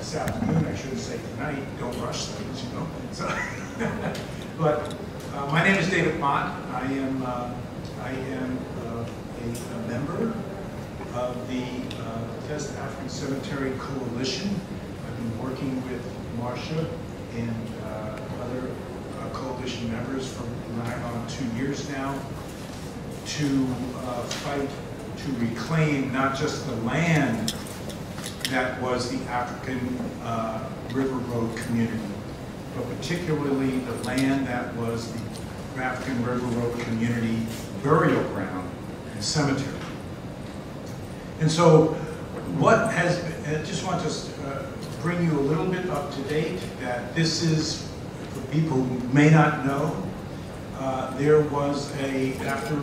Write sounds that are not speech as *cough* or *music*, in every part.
this afternoon, I shouldn't say tonight, don't rush things, you know? So, *laughs* but uh, my name is David Mott. I am, uh, I am uh, a, a member of the uh, Bethesda African Cemetery Coalition. I've been working with Marsha and uh, other uh, coalition members for nine on two years now to uh, fight to reclaim not just the land that was the African uh, River Road community, but particularly the land that was the African River Road community burial ground and cemetery. And so what has, I just want to uh, bring you a little bit up to date that this is, for people who may not know, uh, there was a, after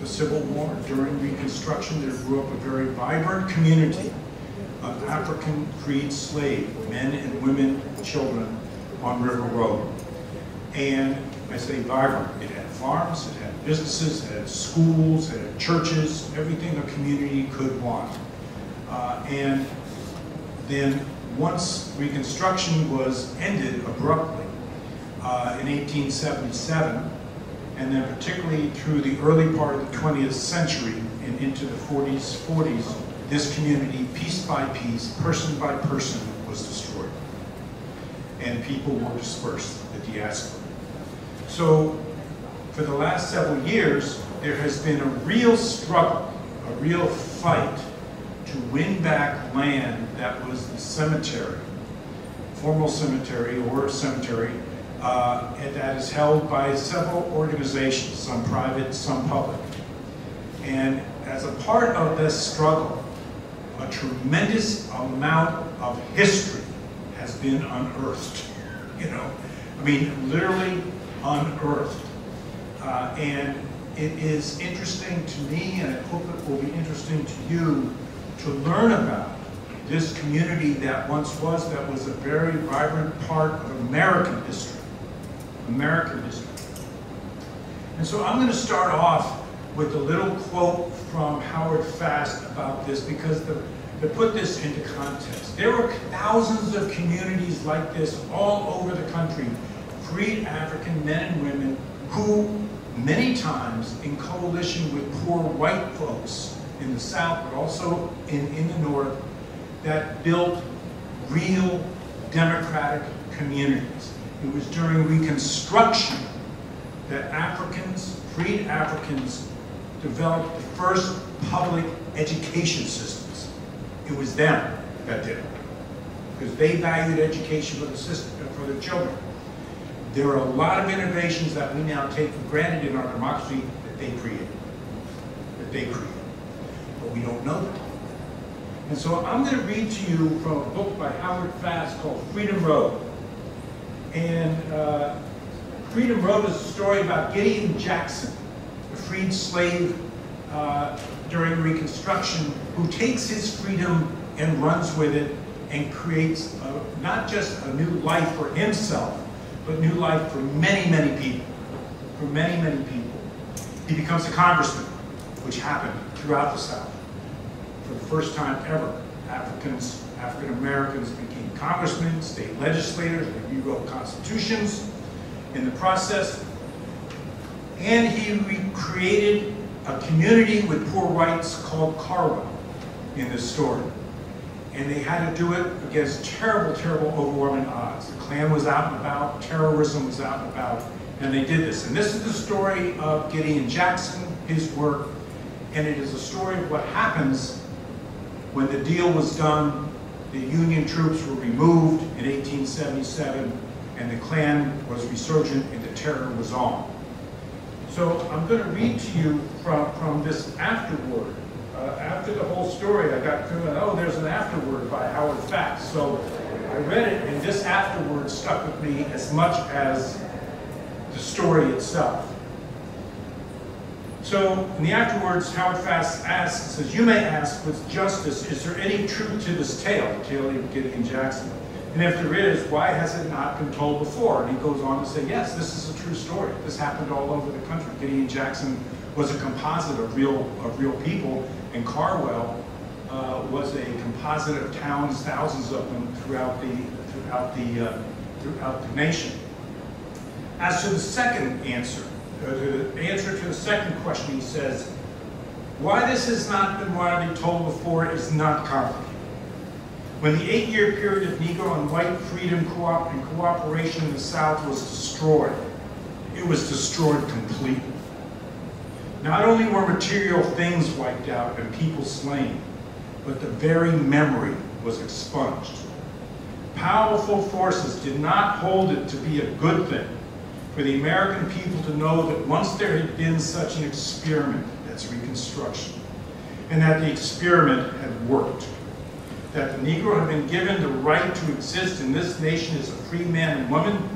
the Civil War, during Reconstruction, there grew up a very vibrant community of African freed slave men and women, children on River Road. And I say vibrant, it had farms, it had businesses, it had schools, it had churches, everything a community could want. Uh, and then once Reconstruction was ended abruptly uh, in 1877, and then particularly through the early part of the 20th century and into the 40s, 40s, this community, piece by piece, person by person, was destroyed. And people were dispersed, the diaspora. So for the last several years, there has been a real struggle, a real fight to win back land that was the cemetery, formal cemetery or cemetery, uh, that is held by several organizations, some private, some public. And as a part of this struggle, a tremendous amount of history has been unearthed. You know, I mean, literally unearthed. Uh, and it is interesting to me, and I hope it will be interesting to you, to learn about this community that once was, that was a very vibrant part of American history. American history. And so I'm going to start off with a little quote from Howard Fast about this because the, to put this into context, there are thousands of communities like this all over the country, freed African men and women who many times in coalition with poor white folks in the South, but also in, in the North, that built real democratic communities. It was during Reconstruction that Africans, freed Africans, developed the first public education systems. It was them that did it. Because they valued education for the system, for their children. There are a lot of innovations that we now take for granted in our democracy that they created. That they created. But we don't know that. And so I'm going to read to you from a book by Howard Fast called Freedom Road. And uh, Freedom Road is a story about Gideon Jackson, a freed slave uh, during Reconstruction, who takes his freedom and runs with it and creates a, not just a new life for himself, but new life for many, many people. For many, many people. He becomes a congressman, which happened throughout the South. For the first time ever, Africans, African Americans became congressmen, state legislators, they rewrote constitutions in the process. And he created a community with poor whites called Carwell in this story. And they had to do it against terrible, terrible, overwhelming odds. The Klan was out and about, terrorism was out and about, and they did this. And this is the story of Gideon Jackson, his work, and it is a story of what happens when the deal was done, the Union troops were removed in 1877, and the Klan was resurgent and the terror was on. So I'm going to read to you from, from this afterword. Uh, after the whole story, I got through and, oh, there's an afterword by Howard Fast. So I read it, and this afterword stuck with me as much as the story itself. So in the afterwards, Howard Fast asks, says, you may ask with justice, is there any truth to this tale, the tale of Gideon Jackson? And if there is, why has it not been told before? And he goes on to say, yes, this is a true story. This happened all over the country. Gideon Jackson was a composite of real, of real people, and Carwell uh, was a composite of towns, thousands of them throughout the, throughout the, uh, throughout the nation. As to the second answer, uh, the answer to the second question, he says, why this has not been widely told before is not complicated. When the eight-year period of Negro and white freedom co and cooperation in the South was destroyed, it was destroyed completely. Not only were material things wiped out and people slain, but the very memory was expunged. Powerful forces did not hold it to be a good thing for the American people to know that once there had been such an experiment, that's Reconstruction, and that the experiment had worked, that the Negro had been given the right to exist in this nation as a free man and woman,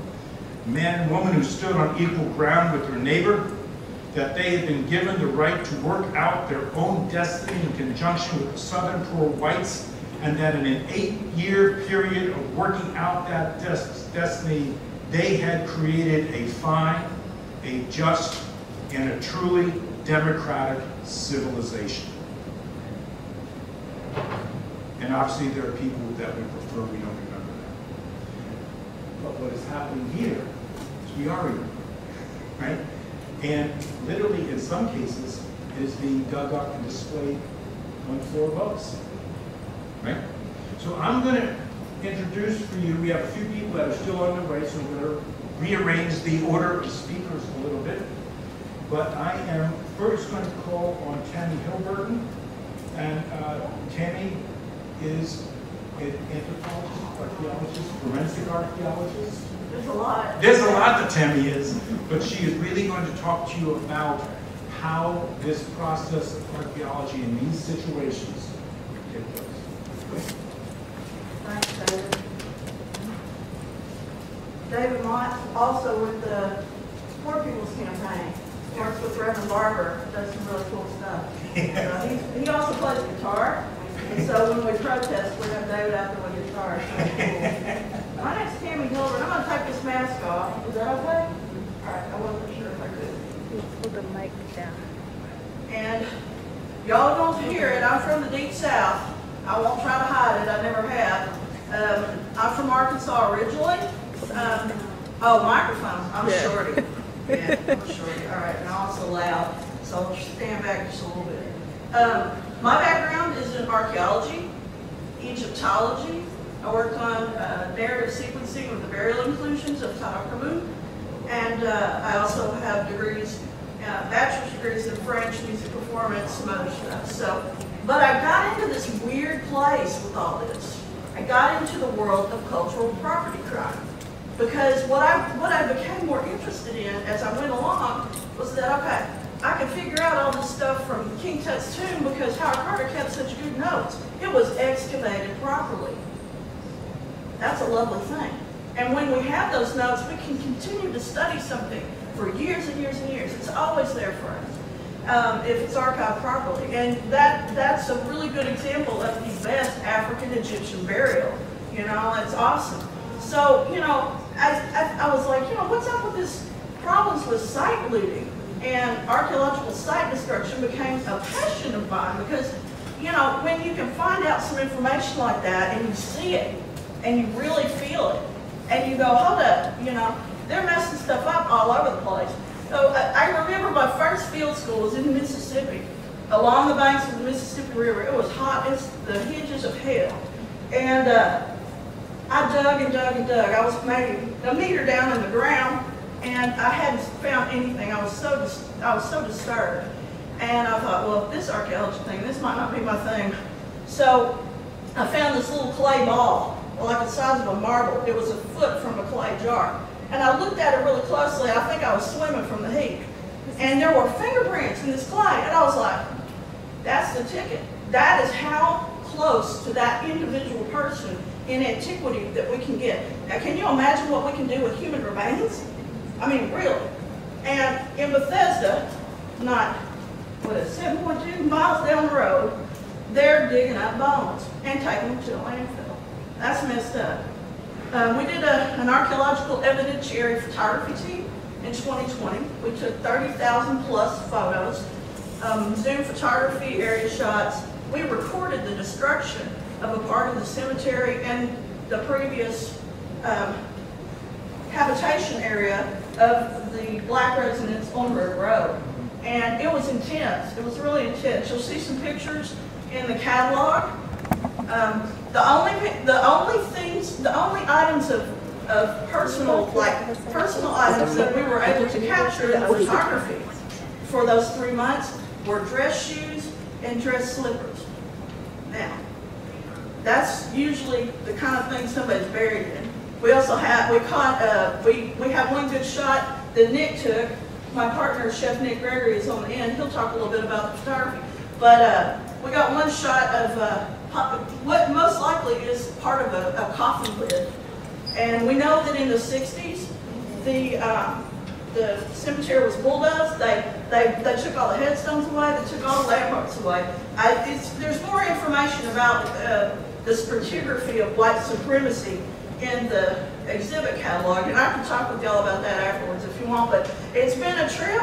man and woman who stood on equal ground with their neighbor, that they had been given the right to work out their own destiny in conjunction with the Southern poor whites, and that in an eight-year period of working out that des destiny, they had created a fine, a just, and a truly democratic civilization. And obviously there are people that we prefer we don't remember that. But what is happening here is we are remembering, right? And literally, in some cases, it is being dug up and displayed on the floor above right? So I'm going to introduce for you, we have a few people that are still on their way, so going to rearrange the order of speakers a little bit. But I am first going to call on Tammy Hilburton. And uh, Tammy is an anthropologist, archaeologist, forensic archaeologist. There's a lot. There's a lot that Tammy is, but she is really going to talk to you about how this process of archaeology in these situations take place. Thanks, David. David Mott, also with the Poor People's Campaign, works with Reverend Barber, does some really cool stuff. *laughs* Uh, He also plays guitar, so when we protest, we have David out there with guitar. so it's cool. *laughs* My name's Tammy Hilburn, I'm gonna take this mask off, is that okay? All right, I wasn't sure if I could. Pull the mic down. And y'all don't hear it, I'm from the deep south. I won't try to hide it, I never have. Um, I'm from Arkansas originally. Um, oh, microphone, I'm Yeah. shorty. *laughs* Yeah, I'm shorty, all right, and I'm also loud, so I'll stand back just a little bit. Um, my background is in archaeology, Egyptology. I worked on uh, narrative sequencing with the burial inclusions of Tutankhamun. And uh, I also have degrees, uh, bachelor's degrees in French, music performance, some other stuff. So, but I got into this weird place with all this. I got into the world of cultural property crime. Because what I, what I became more interested in as I went along was that, okay, I could figure out all this stuff Tut's tomb because Howard Carter kept such good notes. It was excavated properly. That's a lovely thing. And when we have those notes, we can continue to study something for years and years and years. It's always there for us um, if it's archived properly. And that that's a really good example of the best African Egyptian burial. You know, it's awesome. So, you know, I, I, I was like, you know, what's up with this problems with site looting? And archaeological site destruction became a passion of mine because, you know, when you can find out some information like that and you see it and you really feel it and you go, hold up, you know, they're messing stuff up all over the place. So I remember my first field school was in Mississippi, along the banks of the Mississippi River. It was hot as the hinges of hell. And uh, I dug and dug and dug. I was maybe a meter down in the ground, and I hadn't found anything. I was so I was so disturbed, and I thought, well, this archaeology thing, this might not be my thing. So I found this little clay ball, like the size of a marble. It was a foot from a clay jar, and I looked at it really closely. I think I was swimming from the heat, and there were fingerprints in this clay, and I was like, that's the ticket. That is how close to that individual person in antiquity that we can get. Now, can you imagine what we can do with human remains? I mean, really. And in Bethesda, not, what is it, 7.2 miles down the road, they're digging up bones and taking them to a landfill. That's messed up. Um, we did a, an archaeological evidentiary photography team in 2020. We took 30,000 plus photos, um, zoom photography, area shots. We recorded the destruction of a part of the cemetery and the previous um, habitation area of the black residents on River Road. And it was intense. It was really intense. You'll see some pictures in the catalog. Um, the only, the only things, the only items of, of personal, like, personal items that we were able to capture in photography for those three months were dress shoes and dress slippers. Now, that's usually the kind of thing somebody's buried in. We also have, we caught, uh, we, we have one good shot that Nick took. My partner, Chef Nick Gregory, is on the end. He'll talk a little bit about the photography. But, uh, we got one shot of, uh, what most likely is part of a, a coffin lid. And we know that in the sixties, the, um, the cemetery was bulldozed, they, they, they took all the headstones away, they took all the landmarks away. I, there's more information about, uh, the stratigraphy of white supremacy in the exhibit catalog, and I can talk with y'all about that afterwards if you want, but it's been a trip.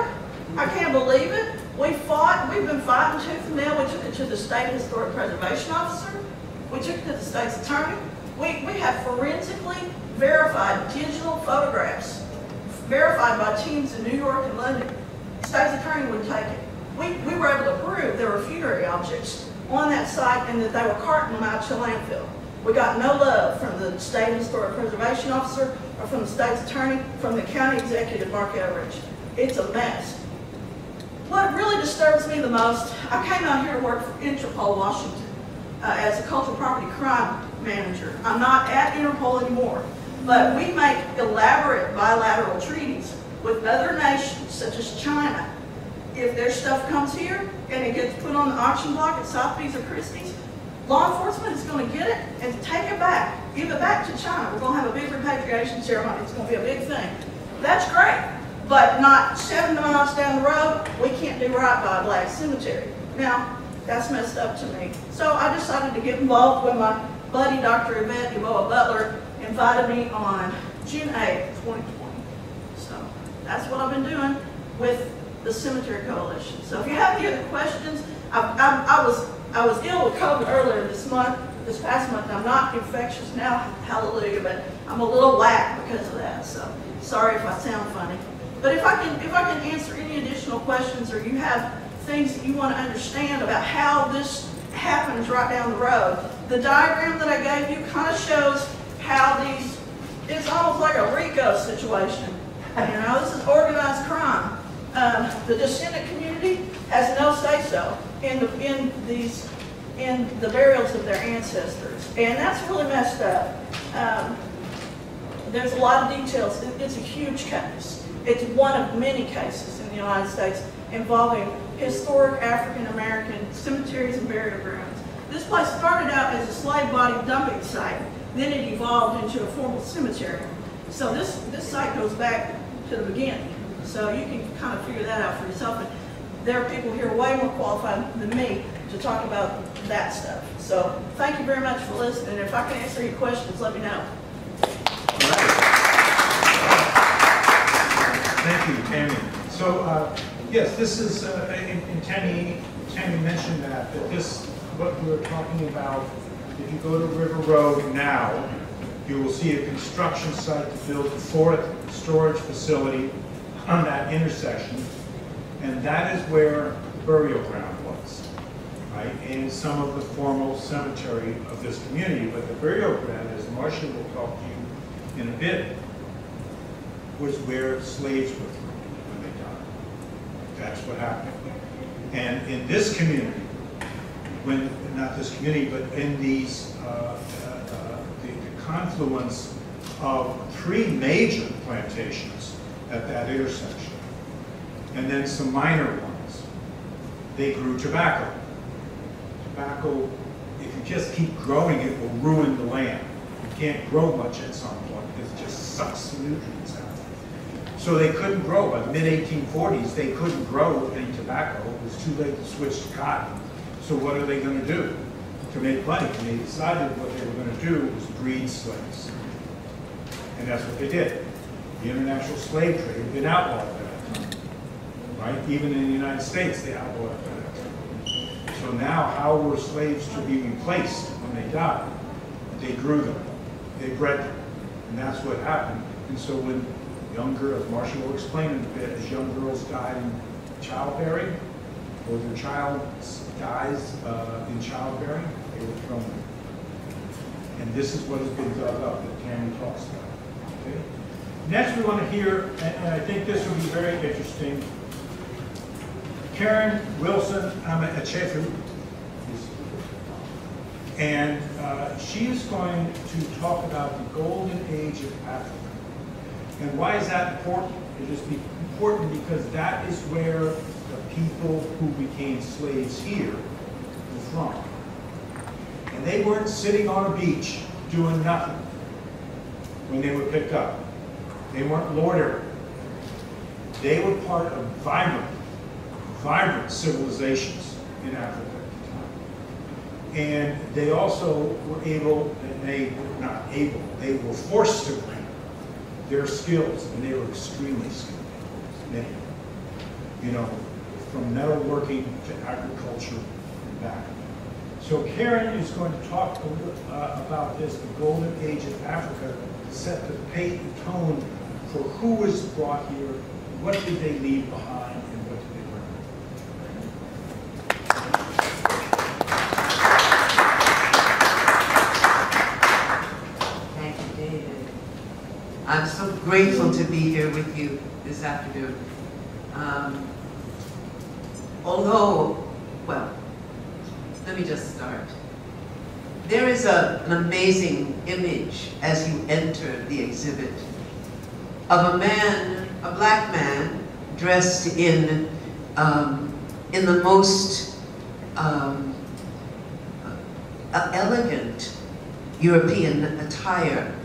I can't believe it. We fought, we've been fighting tooth and nail. We took it to the state historic preservation officer. We took it to the state's attorney. We, we have forensically verified digital photographs, verified by teams in New York and London. State's attorney would take it. We, we were able to prove there were funerary objects on that site and that they were carting them out to landfill. We got no love from the state historic preservation officer or from the state's attorney, from the county executive, Marc Elrich. It's a mess. What really disturbs me the most, I came out here to work for Interpol Washington uh, as a cultural property crime manager. I'm not at Interpol anymore, but we make elaborate bilateral treaties with other nations such as China. If their stuff comes here and it gets put on the auction block at Sotheby's or Christie's, law enforcement is going to get it and take it back, give it back to China. We're going to have a big repatriation ceremony. It's going to be a big thing. That's great but not seven miles down the road, we can't do right by a black cemetery. Now, that's messed up to me. So I decided to get involved when my buddy, Dr. Yvette Evoa Butler, invited me on June 8th, 2020. So that's what I've been doing with the Cemetery Coalition. So if you have any other questions, I, I, I was I was ill with COVID earlier this month, this past month. I'm not infectious now, hallelujah, but I'm a little whack because of that. So sorry if I sound funny. But if I can, if I can answer any additional questions or you have things that you want to understand about how this happens right down the road, the diagram that I gave you kind of shows how these, it's almost like a RICO situation. You know, this is organized crime. Um, the descendant community has no say-so in the, in these, in the burials of their ancestors. And that's really messed up. Um, there's a lot of details. It- It's a huge case. It's one of many cases in the United States involving historic African-American cemeteries and burial grounds. This place started out as a slave body dumping site, then it evolved into a formal cemetery. So this, this site goes back to the beginning. So you can kind of figure that out for yourself. There are people here way more qualified than me to talk about that stuff. So thank you very much for listening. If I can answer any questions, let me know. Thank you, Tammy. So, uh, yes, this is, uh, and and Tammy, Tammy mentioned that, that this, what we're talking about, if you go to River Road now, you will see a construction site to build a fourth storage facility on that intersection, and that is where the burial ground was, right? In some of the formal cemetery of this community, but the burial ground, as Marsha will talk to you in a bit, was where slaves were thrown when they died. That's what happened. And in this community, when, not this community, but in these, uh, uh, the the confluence of three major plantations at that intersection, and then some minor ones, they grew tobacco. Tobacco, if you just keep growing it, will ruin the land. You can't grow much at some point, because it just sucks the nutrients out. So they couldn't grow, by the mid-1840s, they couldn't grow any tobacco, it was too late to switch to cotton. So what are they gonna do to make money? And they decided what they were gonna do was breed slaves. And that's what they did. The international slave trade had been outlawed right? Even in the United States, they outlawed that. So now, how were slaves to be replaced when they died. They grew them, they bred them, and that's what happened. And so when young girls, Marsha will explain in a bit, as young girls died in childbearing, or their child dies uh, in childbearing, they were thrown. And this is what has been dug up that Tammy talks about. Okay? Next, we want to hear, and I think this will be very interesting, Karen Wilson Ama'Echefu. And uh, she is going to talk about the golden age of Africa. And why is that important? It is important because that is where the people who became slaves here were from. And they weren't sitting on a beach doing nothing when they were picked up. They weren't loitering. They were part of vibrant, vibrant civilizations in Africa at the time. And they also were able, and they were not able, they were forced to bring their skills, and they were extremely skilled, many of them. You know, from metalworking to agriculture and back. So Karen is going to talk little, uh, about this, the golden age of Africa, set the paint and tone for who was brought here, what did they leave behind, and what did they bring. Thank you, David. I'm so grateful to be here with you this afternoon. Um, although, well, let me just start. There is a, an amazing image as you enter the exhibit of a man, a black man, dressed in, um, in the most um, uh, elegant European attire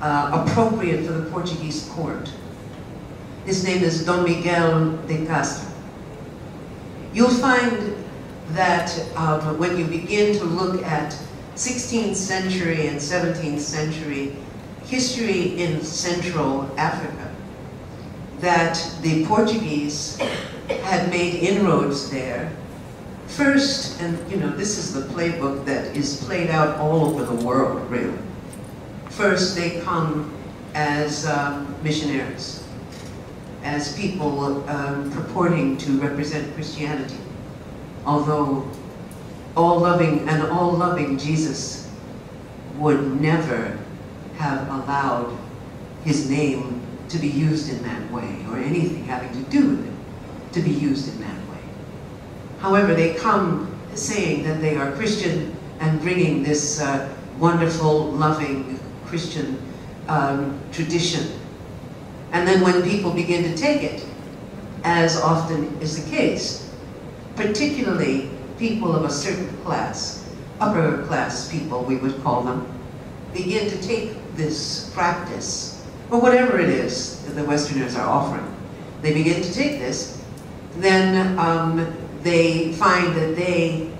uh, appropriate for the Portuguese court. His name is Dom Miguel de Castro. You'll find that um, when you begin to look at 16th century and 17th century history in Central Africa, that the Portuguese had made inroads there. First, and you know, this is the playbook that is played out all over the world, really. First, they come as um, missionaries, as people um, purporting to represent Christianity. Although all-loving and all-loving Jesus would never have allowed his name to be used in that way, or anything having to do with it to be used in that way. However, they come saying that they are Christian and bringing this uh, wonderful, loving Christian um, tradition. And then when people begin to take it, as often is the case, particularly people of a certain class, upper class people we would call them, begin to take this practice, or whatever it is that the Westerners are offering, they begin to take this, then um, they find that they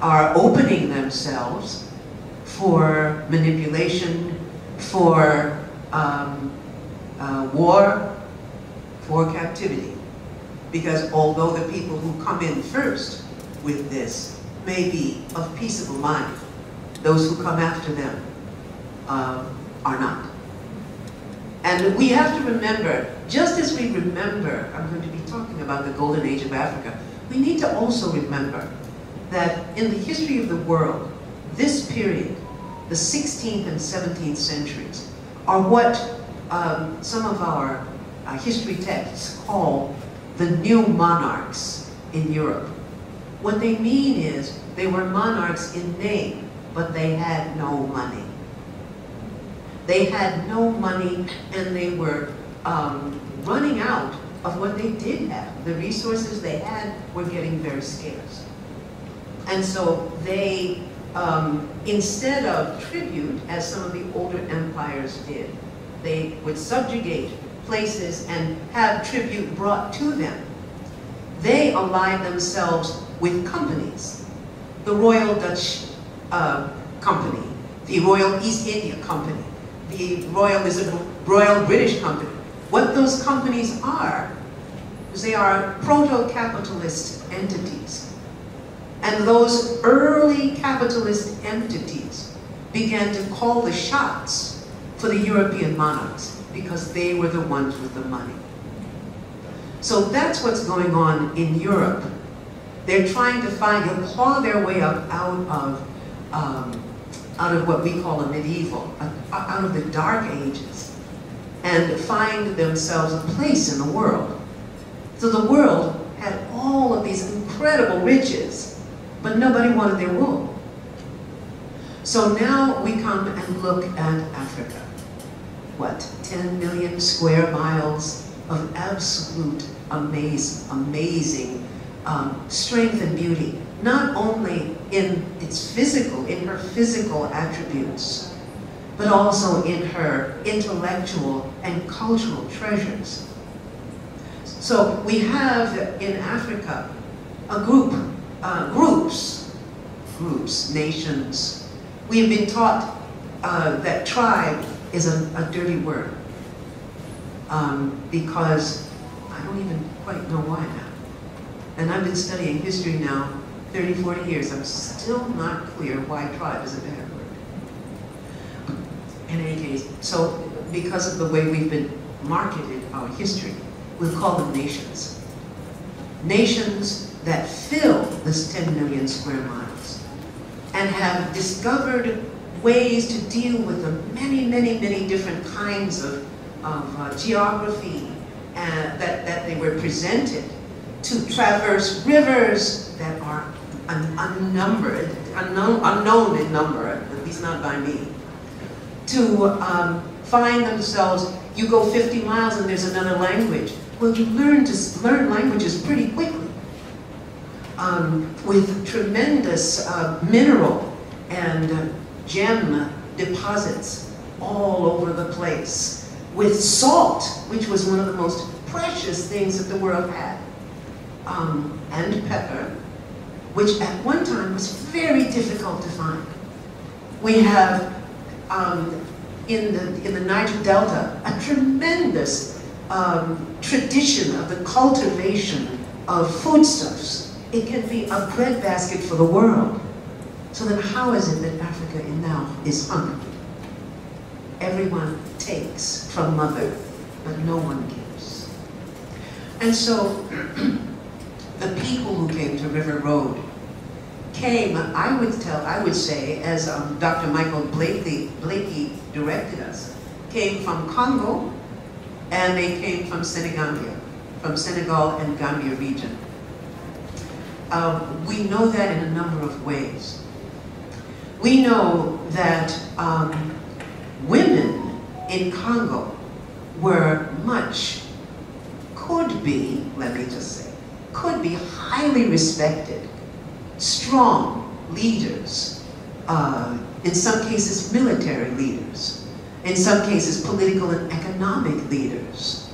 are opening themselves for manipulation, for um, uh, war, for captivity. Because although the people who come in first with this may be of peaceable mind, those who come after them uh, are not. And we have to remember, just as we remember, I'm going to be talking about the golden age of Africa, we need to also remember that in the history of the world, this period, the 16th and 17th centuries, are what um, some of our uh, history texts call the new monarchs in Europe. What they mean is they were monarchs in name, but they had no money. They had no money and they were um, running out of what they did have. The resources they had were getting very scarce. And so they, um, instead of tribute, as some of the older empires did, they would subjugate places and have tribute brought to them. They allied themselves with companies. The Royal Dutch uh, Company, the Royal East India Company, the Royal, Royal British Company. What those companies are, is they are proto-capitalist entities. And those early capitalist entities began to call the shots for the European monarchs because they were the ones with the money. So that's what's going on in Europe. They're trying to find, to claw their way up out of, um, out of what we call a medieval, uh, out of the dark ages, and find themselves a place in the world. So the world had all of these incredible riches, but nobody wanted their wool. So now we come and look at Africa. What, 10 million square miles of absolute amazing, amazing um, strength and beauty, not only in its physical, in her physical attributes, but also in her intellectual and cultural treasures. So we have in Africa a group, uh, groups, groups, nations. We have been taught uh, that tribe is a, a dirty word um, because I don't even quite know why now. And I've been studying history now 30, 40 years. I'm still not clear why tribe is a bad word. In any case, so because of the way we've been marketed our history, we'll call them nations. Nations that fill this 10 million square miles and have discovered ways to deal with the many, many, many different kinds of, of uh, geography uh, that, that they were presented to traverse rivers that are un unnumbered, unknown, unknown in number, at least not by me, to um, find themselves, you go 50 miles and there's another language. Well, you learn to learn languages pretty quickly um, with tremendous uh, mineral and uh, gem deposits all over the place, with salt, which was one of the most precious things that the world had, um, and pepper, which at one time was very difficult to find. We have um, in the in the Niger Delta a tremendous um, tradition of the cultivation of foodstuffs. It can be a breadbasket for the world. So then how is it that Africa now is hungry? Everyone takes from mother, but no one gives. And so *clears throat* the people who came to River Road came, I would tell, I would say, as um, Dr. Michael Blakey, Blakey directed us, came from Congo, and they came from Senegambia, from Senegal and Gambia region. Um, we know that in a number of ways. We know that um, women in Congo were much, could be, let me just say, could be highly respected, strong leaders, uh, in some cases military leaders, in some cases political and economic leaders.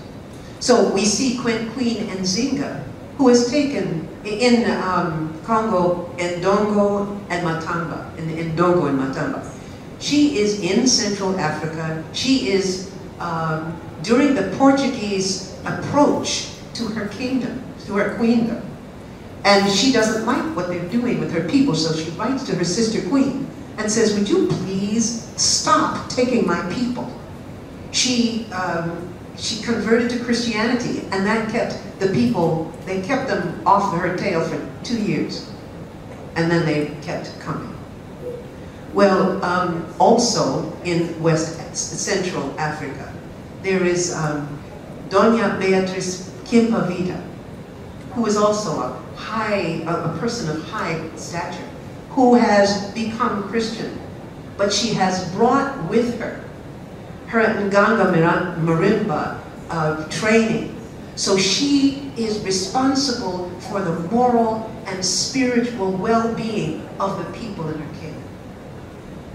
So we see Queen, Queen Nzinga, who has taken in um, Congo, Ndongo and Matamba, in, Ndongo and Matamba. She is in Central Africa. She is, um, during the Portuguese approach to her kingdom, to her queendom, and she doesn't like what they're doing with her people, so she writes to her sister queen and says, would you please stop taking my people? She um, she converted to Christianity, and that kept the people, they kept them off her tail for two years. And then they kept coming. Well, um, also in West Central Africa, there is um, Doña Beatriz Kimpa Vita, who is also a high, a, a person of high stature, who has become Christian, but she has brought with her her Nganga Marinda uh, training. So she is responsible for the moral and spiritual well-being of the people in her kingdom.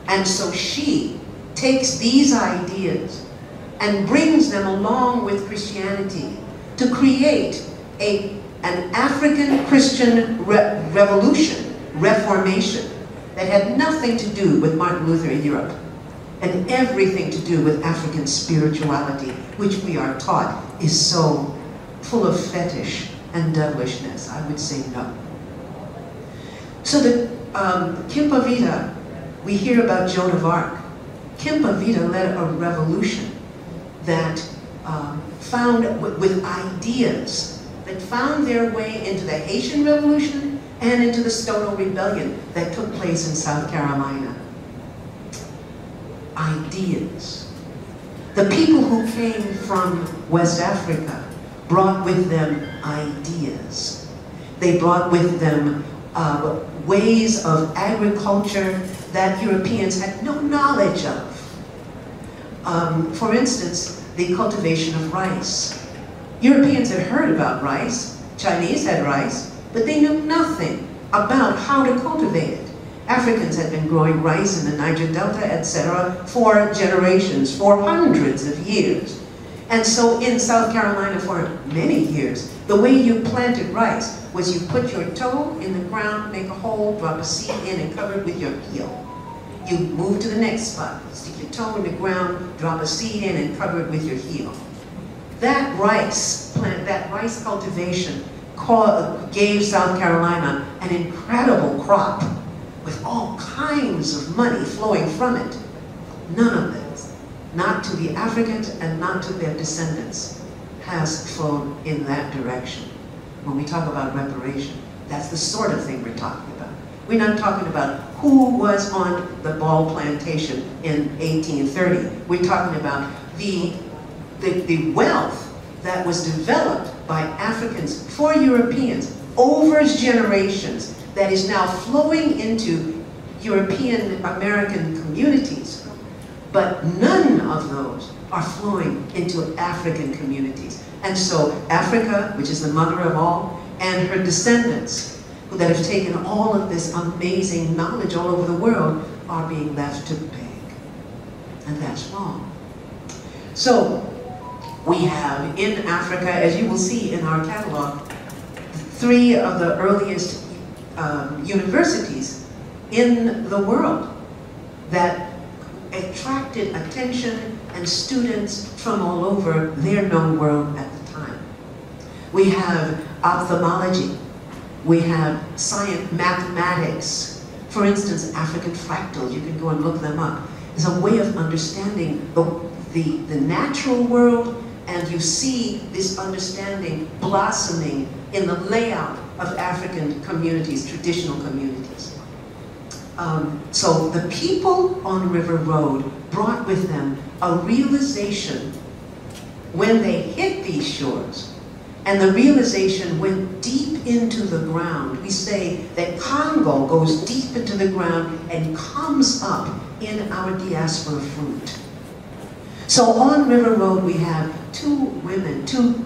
And so she takes these ideas and brings them along with Christianity to create a, an African Christian re revolution, reformation, that had nothing to do with Martin Luther in Europe and everything to do with African spirituality, which we are taught is so full of fetish and devilishness. I would say no. So the um, we hear about Joan of Arc. Kimpa Vita led a revolution that um, found with ideas that found their way into the Haitian Revolution and into the Stono Rebellion that took place in South Carolina. Ideas. The people who came from West Africa brought with them ideas. They brought with them uh, ways of agriculture that Europeans had no knowledge of. Um, for instance, the cultivation of rice. Europeans had heard about rice, Chinese had rice, but they knew nothing about how to cultivate it. Africans had been growing rice in the Niger Delta, etc., for generations, for hundreds of years. And so in South Carolina for many years, the way you planted rice was you put your toe in the ground, make a hole, drop a seed in, and cover it with your heel. You move to the next spot, stick your toe in the ground, drop a seed in, and cover it with your heel. That rice plant, that rice cultivation gave South Carolina an incredible crop with all kinds of money flowing from it. None of this, not to the Africans and not to their descendants, has flown in that direction. When we talk about reparation, that's the sort of thing we're talking about. We're not talking about who was on the ball plantation in 1830. We're talking about the, the, the wealth that was developed by Africans for Europeans over generations that is now flowing into European American communities. But none of those are flowing into African communities. And so Africa, which is the mother of all, and her descendants, that have taken all of this amazing knowledge all over the world, are being left to beg. And that's wrong. So we have in Africa, as you will see in our catalog, three of the earliest um, universities in the world that attracted attention and students from all over their known world at the time. We have ophthalmology, we have science, mathematics, for instance, African fractals, you can go and look them up. It's a way of understanding the, the, the natural world and you see this understanding blossoming in the layout of African communities, traditional communities. Um, so the people on River Road brought with them a realization when they hit these shores, and the realization went deep into the ground. We say that Congo goes deep into the ground and comes up in our diaspora fruit. So on River Road we have two women, two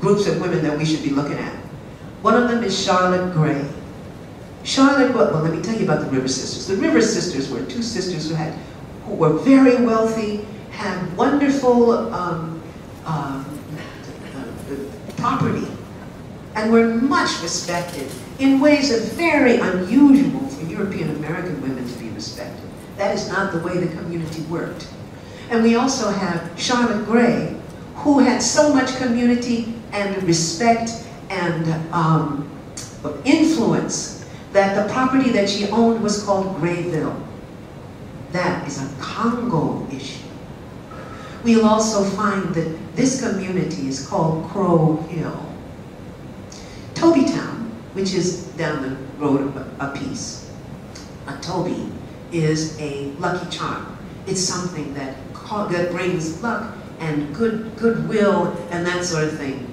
groups of women that we should be looking at. One of them is Charlotte Gray. Charlotte, well, let me tell you about the River Sisters. The River Sisters were two sisters who had, who were very wealthy, had wonderful um, uh, property, and were much respected in ways that are very unusual for European American women to be respected. That is not the way the community worked. And we also have Charlotte Gray, who had so much community and respect and um, influence that the property that she owned was called Grayville. That is a Congo issue. We'll also find that this community is called Crow Hill. Tobytown, which is down the road a piece, a Toby is a lucky charm. It's something that that brings luck and good goodwill and that sort of thing.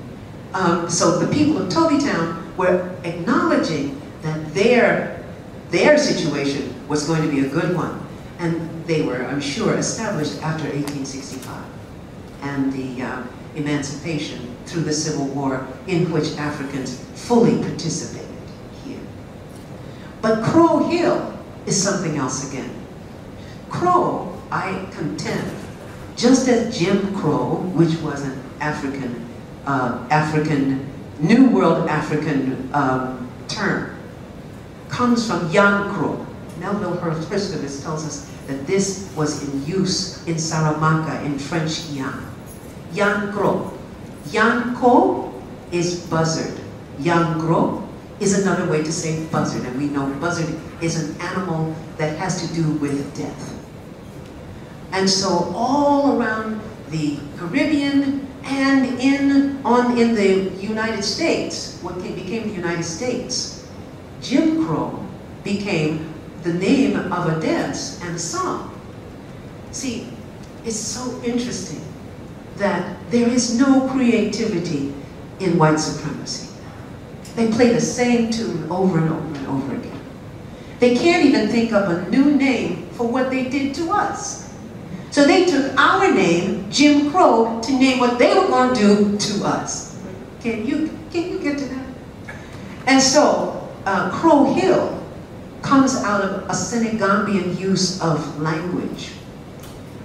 Um, so the people of Tobytown were acknowledging that their, their situation was going to be a good one. And they were, I'm sure, established after 1865 and the uh, emancipation through the Civil War in which Africans fully participated here. But Crow Hill is something else again. Crow, I contend, just as Jim Crow, which was an African, uh, African, New World African um, term, comes from Jan Crow. Melville Herskovits tells us that this was in use in Saramacca in French Guiana. Crow. Jan is buzzard. Jan Crow is another way to say buzzard, and we know buzzard is an animal that has to do with death. And so all around the Caribbean and in, on, in the United States, what became the United States, Jim Crow became the name of a dance and a song. See, it's so interesting that there is no creativity in white supremacy. They play the same tune over and over and over again. They can't even think up a new name for what they did to us. So they took our name, Jim Crow, to name what they were going to do to us. Can you, can you get to that? And so, uh, Crow Hill comes out of a Senegambian use of language.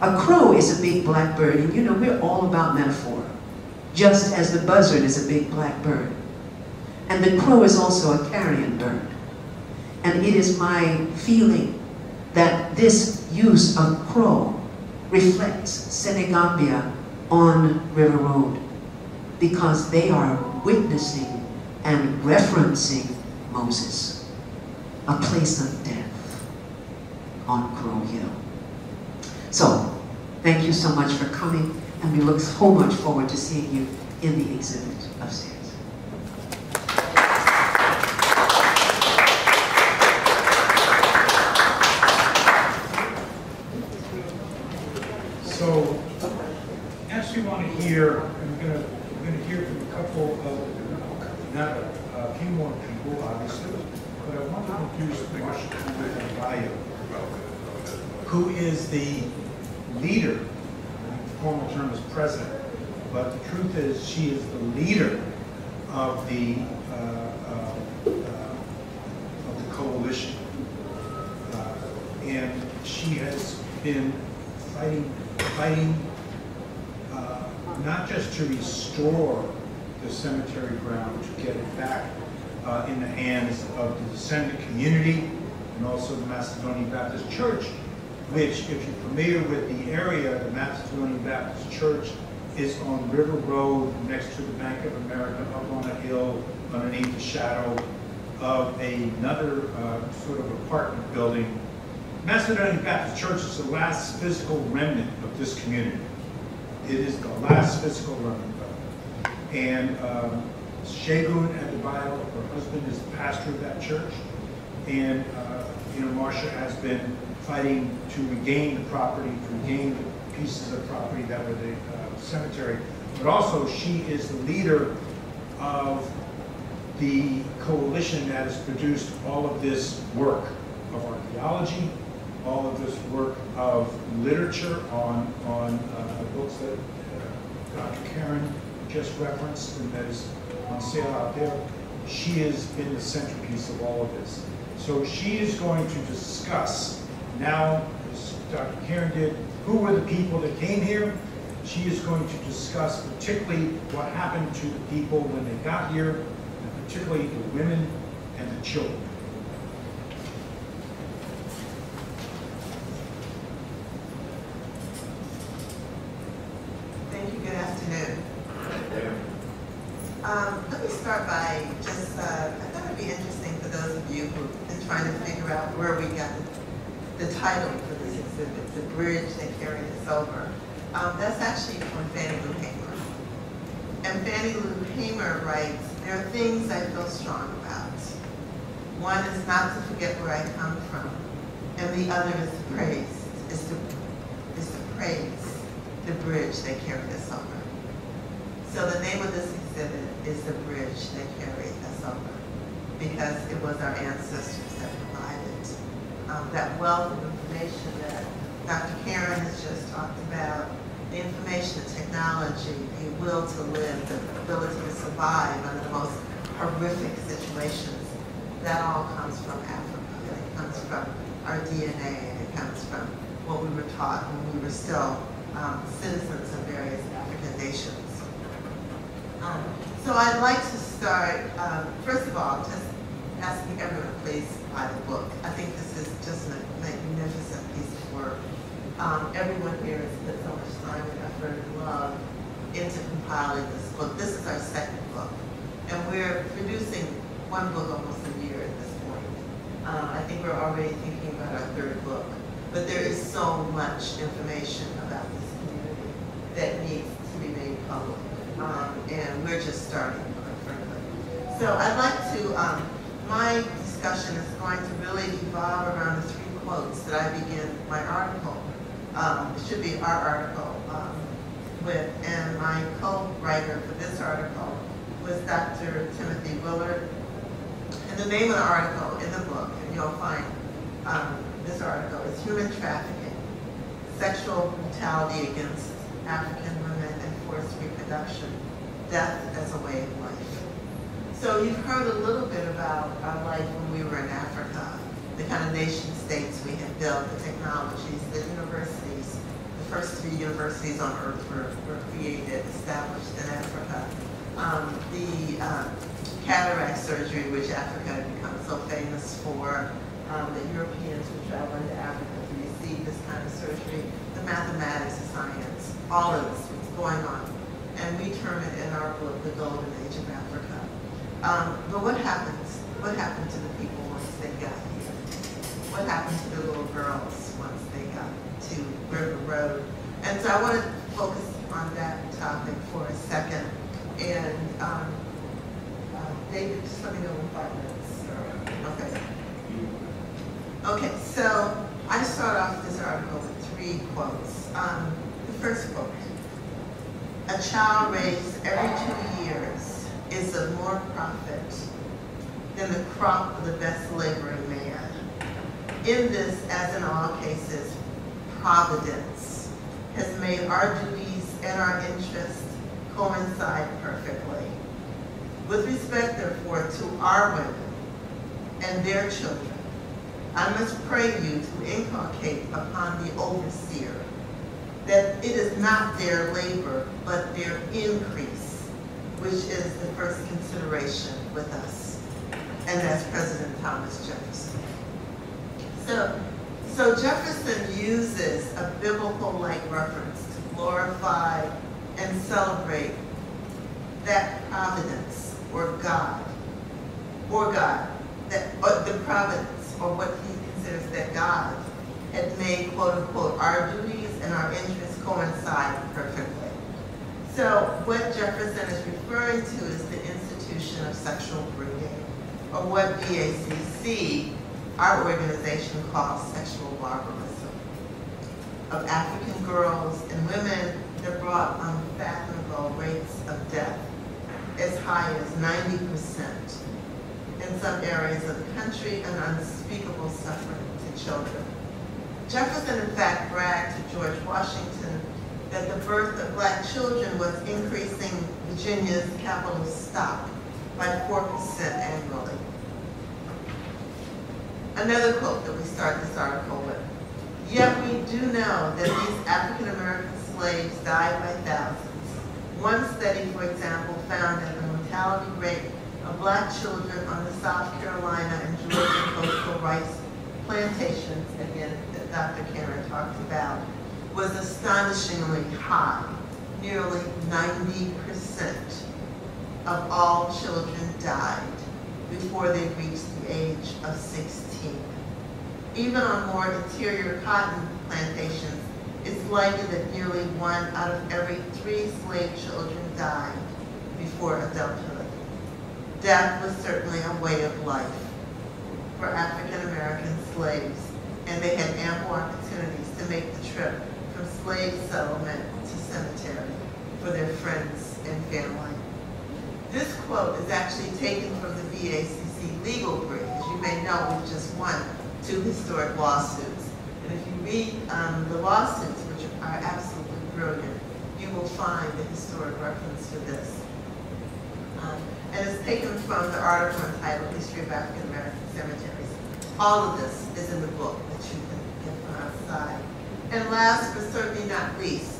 A crow is a big black bird, and you know, we're all about metaphor, just as the buzzard is a big black bird. And the crow is also a carrion bird. And it is my feeling that this use of crow reflects Senegambia on River Road because they are witnessing and referencing Moses, a place of death on Crow Hill. So, thank you so much for coming, and we look so much forward to seeing you in the exhibit upstairs. So, next we want to gonna, we're gonna hear from a couple of, not a few more people, obviously, but I want to introduce Marsha Bayo, who is the leader, the formal term is president, but the truth is, she is the leader of the, uh, uh, uh, of the coalition. Uh, And she has been fighting, fighting not just to restore the cemetery ground, to get it back uh, in the hands of the descendant community and also the Macedonian Baptist Church, which, if you're familiar with the area, the Macedonian Baptist Church is on River Road next to the Bank of America, up on a hill underneath the shadow of another uh, sort of apartment building Macedonian Baptist Church is the last physical remnant of this community. It is the last physical remnant of it. And um, Segun Adebayo, her husband, is the pastor of that church. And, uh, you know, Marsha has been fighting to regain the property, to regain the pieces of property that were the uh, cemetery. But also, she is the leader of the coalition that has produced all of this work of archaeology, all of this work of literature on, on uh, books that uh, Dr. Karen just referenced and that is on sale out there. She has been the centerpiece of all of this. So she is going to discuss now, as Dr. Karen did, who were the people that came here. She is going to discuss particularly what happened to the people when they got here, and particularly the women and the children. And my co-writer for this article was Dr. Timothy Willard. And the name of the article in the book, and you'll find um, this article, is Human Trafficking, Sexual Brutality Against African Women and Forced Reproduction, Death as a Way of Life. So you've heard a little bit about our life when we were in Africa, the kind of nation states we had built, the technologies, the universities. First three universities on earth were, were created, established in Africa. Um, the uh, cataract surgery, which Africa had become so famous for, um, the Europeans would travel into Africa to receive this kind of surgery, the mathematics, the science, all of this was going on. And we term it in our book, the golden age of Africa. Um, but what happens? What happened to the people once they got here? What happened to the little girls once they got to River Road? And so I want to focus on that topic for a second. And um, uh, David, just let me know in five minutes. Okay. Okay, so I start off this article with three quotes. Um, the first quote, a child raised every two years is of more profit than the crop of the best laboring man. In this, as in all cases, providence has made our duties and our interests coincide perfectly. With respect, therefore, to our women and their children, I must pray you to inculcate upon the overseer that it is not their labor, but their increase, which is the first consideration with us. And that's President Thomas Jefferson. So, so Jefferson uses a biblical-like reference to glorify and celebrate that providence or God, or God, that or the providence or what he considers that God had made quote unquote our duties and our interests coincide perfectly. So what Jefferson is referring to is the institution of sexual breeding, or what BACC, our organization calls sexual barbarism, of African girls and women that brought unfathomable rates of death as high as 90% in some areas of the country and unspeakable suffering to children. Jefferson, in fact, bragged to George Washington that the birth of black children was increasing Virginia's capital stock by 4% annually. Another quote that we start this article with. Yet we do know that these African American slaves died by thousands. One study, for example, found that the mortality rate of black children on the South Carolina and Georgia coastal rice plantations, again, that Dr. Karen talked about, was astonishingly high. Nearly 90% of all children died before they reached the age of 16. Even on more interior cotton plantations, it's likely that nearly one out of every three slave children died before adulthood. Death was certainly a way of life for African American slaves, and they had ample opportunities to make the trip from slave settlement to cemetery for their friends and family. This quote is actually taken from the BACC legal brief. As you may know, we've just won two historic lawsuits. And if you read um, the lawsuits, which are absolutely brilliant, you will find the historic reference to this. Um, and it's taken from the article entitled History of African American Cemeteries. All of this is in the book that you can get from outside. And last but certainly not least,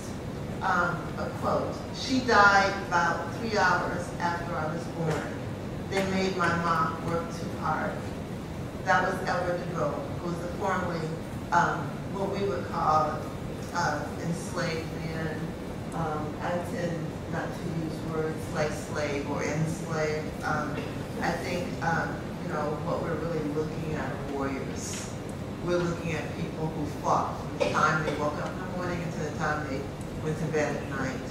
um, a quote. She died about three hours after I was born. They made my mom work too hard. That was Edward DeGoe, who was the formerly um, what we would call uh, enslaved man. Um, I tend not to use words like slave or enslaved. Um, I think, um, you know, what we're really looking at are warriors. We're looking at people who fought from the time they woke up in the morning until the time they went to bed at night.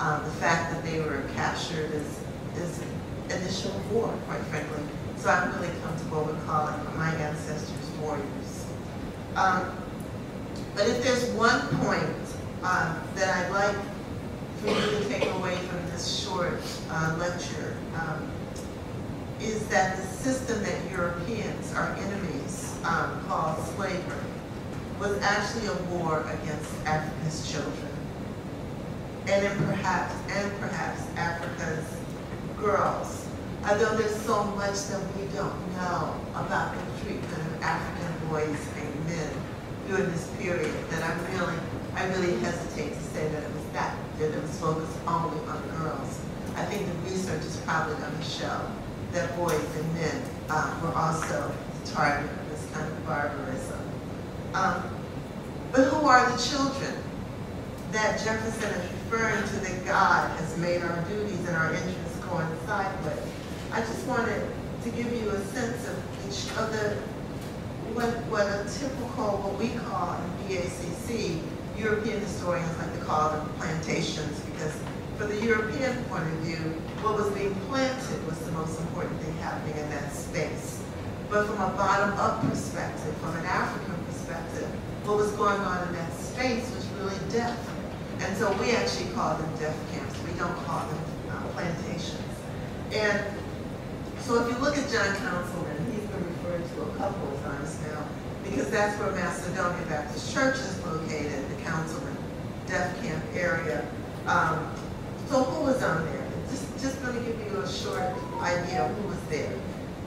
Um, the fact that they were captured is, is initial war, quite frankly. So I'm really comfortable with calling my ancestors warriors. Um, but if there's one point um, that I'd like for you to take away from this short uh, lecture, um, is that the system that Europeans, our enemies, um, called slavery, was actually a war against Africa's children. And perhaps, and perhaps Africa's girls. Although there's so much that we don't know about the treatment of African boys and men during this period that I'm really, I really hesitate to say that it was that, that it was focused only on girls. I think the research is probably going to show that boys and men uh, were also the target of this kind of barbarism. Um, but who are the children that Jefferson is referring to that God has made our duties and our interests coincide with? I just wanted to give you a sense of, each, what, what a typical, what we call in BACC, European historians like to call them plantations because for the European point of view, what was being planted was the most important thing happening in that space. But from a bottom-up perspective, from an African perspective, what was going on in that space was really death. And so we actually call them death camps. We don't call them uh, plantations. And so if you look at John Councilman, he's been referred to a couple of times now, because that's where Macedonia Baptist Church is located, the Councilman Death Camp area. Um, so who was on there? Just, just going to give you a short idea of who was there.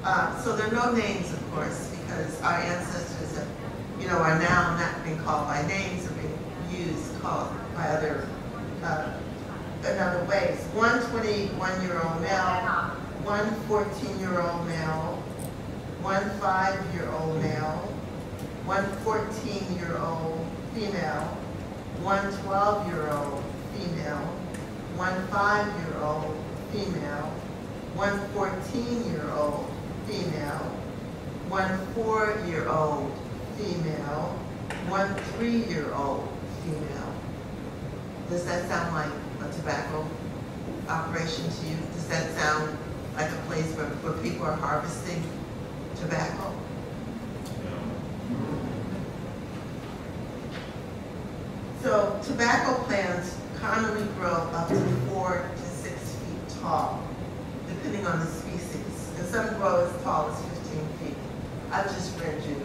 Uh, so there are no names, of course, because our ancestors have, you know, are now not being called by names, are being used, called by other, uh, in other ways. One 21-year-old male, one 14-year-old male, one 5-year-old male, one 14-year-old female, one 12-year-old female, one five-year-old female, one 14-year-old female, one four-year-old female, one three-year-old female. Does that sound like a tobacco operation to you? Does that sound like a place where, where people are harvesting tobacco? So tobacco plants commonly grow up to four to six feet tall, depending on the species. And some grow as tall as 15 feet. I've just read you,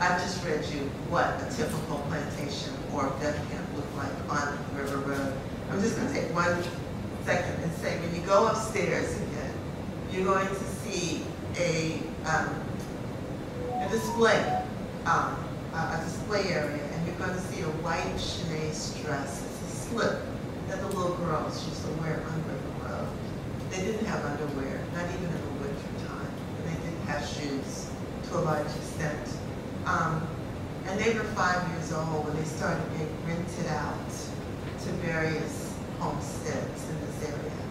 I've just read you what a typical plantation or death camp looked like on River Road. I'm just gonna take one second and say, when you go upstairs again, you're going to see a, um, a display, um, a display area, and you're going to see a white chemise dress. It's a slip that the little girls used to wear under the robe. They didn't have underwear, not even in the winter time. And they didn't have shoes to a large extent. Um, and they were five years old when they started being rented out to various homesteads in this area.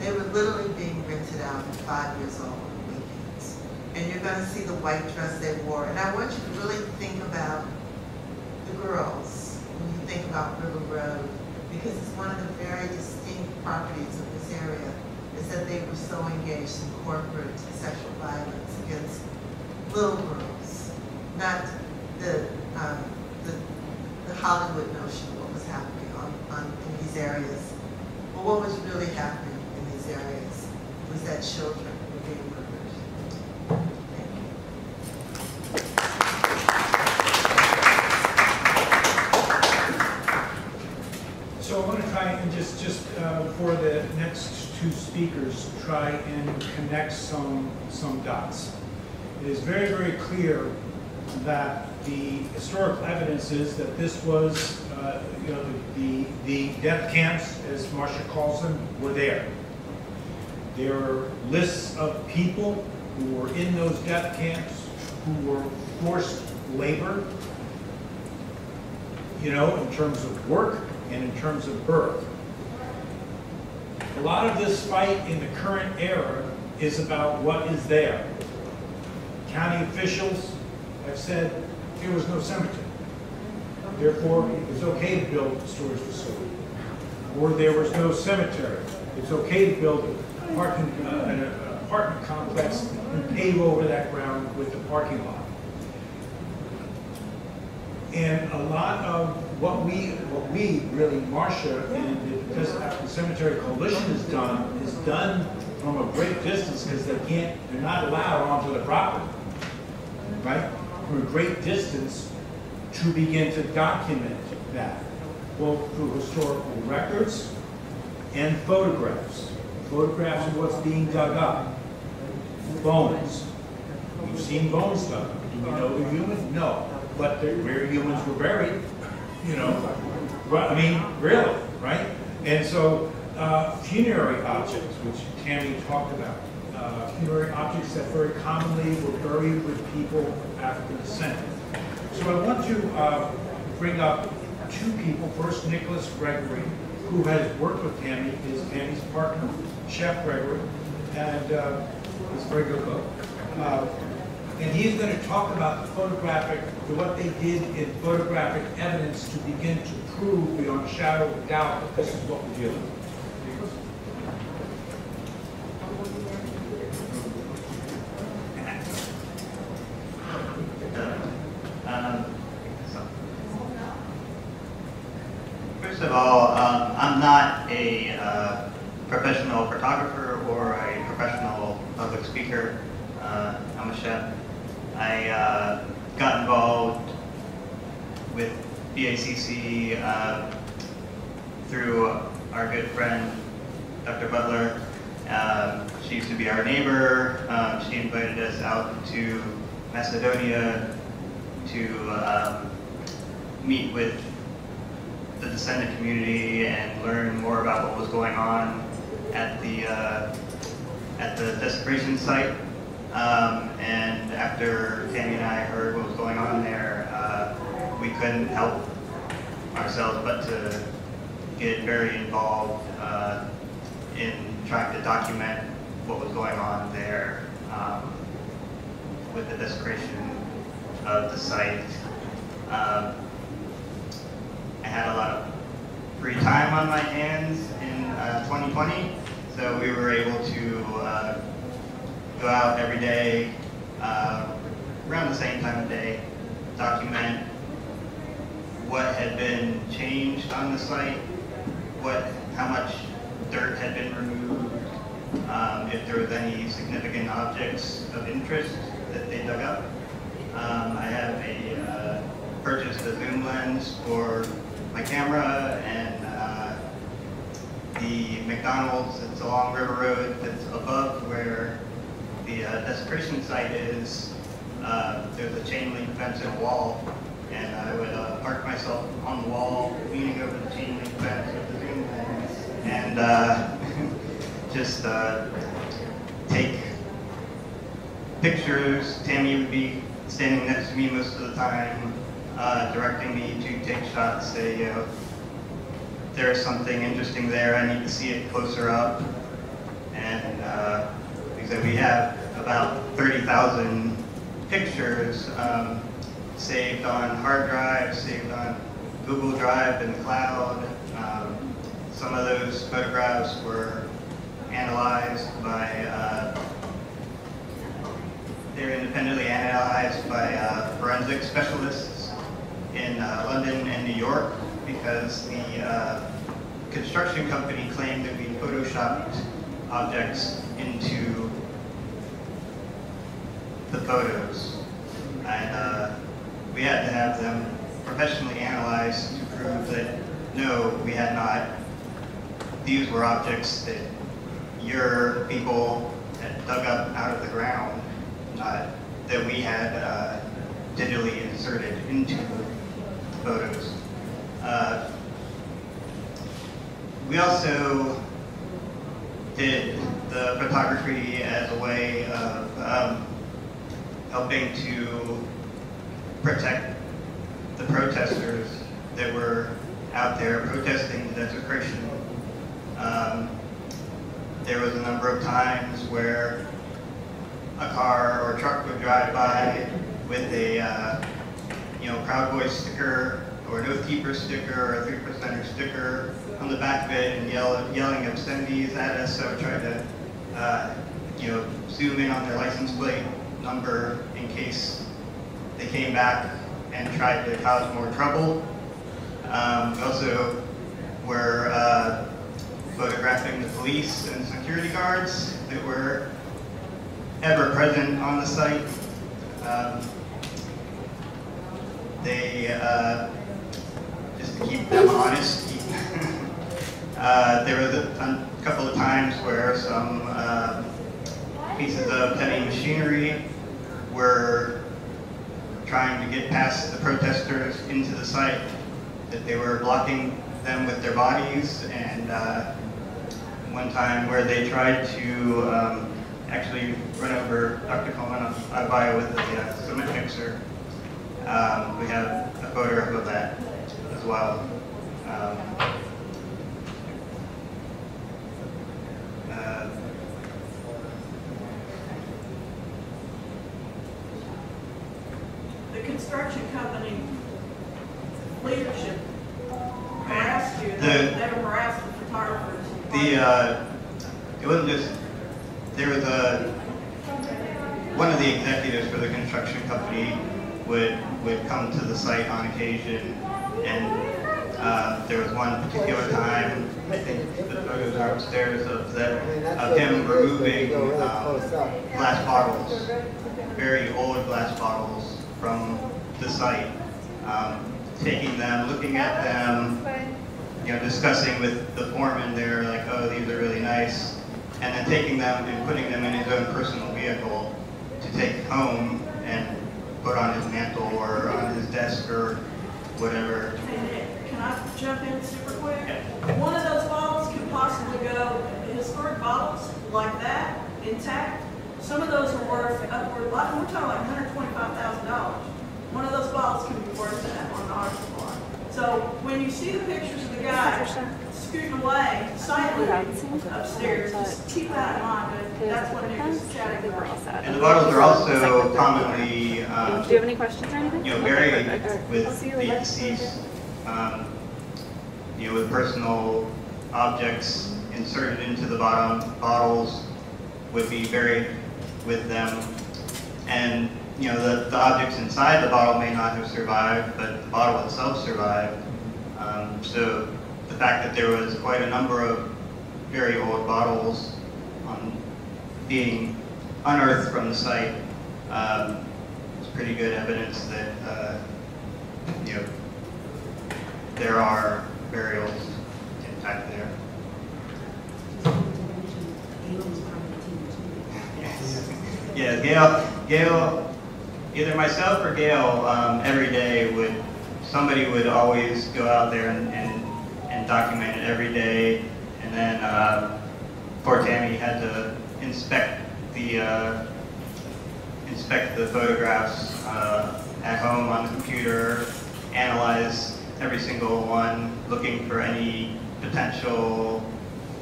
They were literally being rented out at five years old on weekends. And you're going to see the white dress they wore. And I want you to really think about the girls when you think about River Road, because it's one of the very distinct properties of this area is that they were so engaged in corporate sexual violence against little girls, not the, um, the, the Hollywood notion of what was happening on, on, in these areas. But what was really happening in these areas was that children were being murdered. Thank you. So I want to try and just, just uh, for the next two speakers, try and connect some, some dots. It is very, very clear that the historical evidence is that this was, uh, you know, the, the death camps, as Marsha calls them, were there. There are lists of people who were in those death camps, who were forced labor, you know, in terms of work and in terms of birth. A lot of this fight in the current era is about what is there. County officials have said there was no cemetery. Therefore, it's okay to build a storage facility. Or there was no cemetery. It's okay to build a parking, uh, an apartment complex and pave over that ground with a parking lot. And a lot of what we, what we really, Marsha and the Cemetery Coalition has done, is done from a great distance because they can't, they're not allowed onto the property. Right? From a great distance to begin to document that, both through historical records and photographs. Photographs of what's being dug up. Bones. We've seen bones dug up. Do we know they're human? No. But where humans were buried, you know, I mean, really, right? And so, uh, funerary objects, which Tammy talked about, uh, funerary objects that very commonly were buried with people of African descent. So I want to uh, bring up two people. First, Nicholas Gregory, who has worked with Tammy, is Tammy's partner, Chef Gregory, and uh, a very good book. Uh, and he's going to talk about the photographic, what they did in photographic evidence to begin to prove beyond a shadow of doubt that this is what we're dealing with. Take say, you know, there's something interesting there, I need to see it closer up. And uh, like I said, we have about 30,000 pictures um, saved on hard drives, saved on Google Drive and cloud. Um, some of those photographs were analyzed by uh, they're independently analyzed by uh, forensic specialists in uh, London and New York because the uh, construction company claimed that we photoshopped objects into the photos. And uh, we had to have them professionally analyzed to prove that no, we had not. These were objects that your people had dug up out of the ground uh, that we had uh, digitally inserted into photos. Uh, we also did the photography as a way of um, helping to protect the protesters that were out there protesting the desecration. Um, there was a number of times where a car or a truck would drive by with a, uh, you know, Proud Boys sticker or an Oath Keeper sticker or a three percenter sticker on the back of it and yell, yelling obscenities at us. So I tried to, uh, you know, zoom in on their license plate number in case they came back and tried to cause more trouble. Um, also were uh, photographing the police and security guards that were ever present on the site. Um, they, uh, just to keep them honest, keep- *laughs* uh, there was a, couple of times where some uh, pieces of heavy machinery were trying to get past the protesters into the site, that they were blocking them with their bodies, and uh, one time where they tried to um, actually run over Dr. Coleman Adebayo with a uh, cement mixer. Um, we have a photograph of that as well. Um, uh, The construction company leadership harassed you, The- they they harassed the photographers. The, uh, it wasn't just, there was a, one of the executives for the construction company would, would come to the site on occasion, and, uh, there was one particular time, I think the photos are upstairs of that, of him removing, um, glass bottles, very old glass bottles from the site, um, taking them, looking at them, you know, discussing with the foreman there, like, oh, these are really nice, and then taking them and putting them in his own personal vehicle to take home put on his mantle or on his desk or whatever. Can I jump in super quick? One of those bottles could possibly go, historic bottles like that, intact, some of those are worth upward, like, we're talking like hundred twenty-five thousand dollars. One of those bottles can be worth that on the art supply. So when you see the pictures of the guy scooting away silently upstairs, just keep that in mind, but that's what Nick was chatting about. And the bottles are also commonly, um, Do you have any questions or anything? you know, Okay, buried perfect. All right. I'll with see you the deceased, um, you know, with personal objects inserted into the bottom bottles would be buried with them. And, you know, the, the objects inside the bottle may not have survived, but the bottle itself survived. Um, so the fact that there was quite a number of very old bottles um, being unearthed from the site um, is pretty good evidence that, uh, you know, there are burials intact there. Yeah, Gail, Gail, either myself or Gail, um, every day would, somebody would always go out there and, and, and document it every day. And then, uh, poor Tammy had to inspect the, uh, inspect the photographs, uh, at home on the computer, analyze every single one, looking for any potential,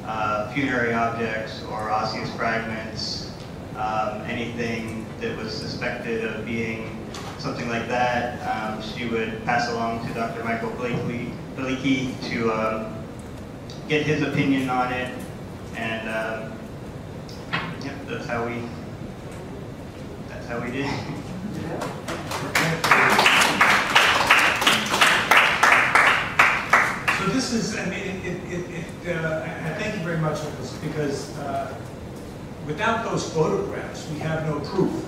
uh, funerary objects or osseous fragments, um, anything that was suspected of being something like that, um, she would pass along to Dr. Michael Blakely, Blakey to um, get his opinion on it, and um, that's how we that's how we did. So this is, I mean, it, it, it, uh, I thank you very much, Nicholas, because, uh, without those photographs, we have no proof,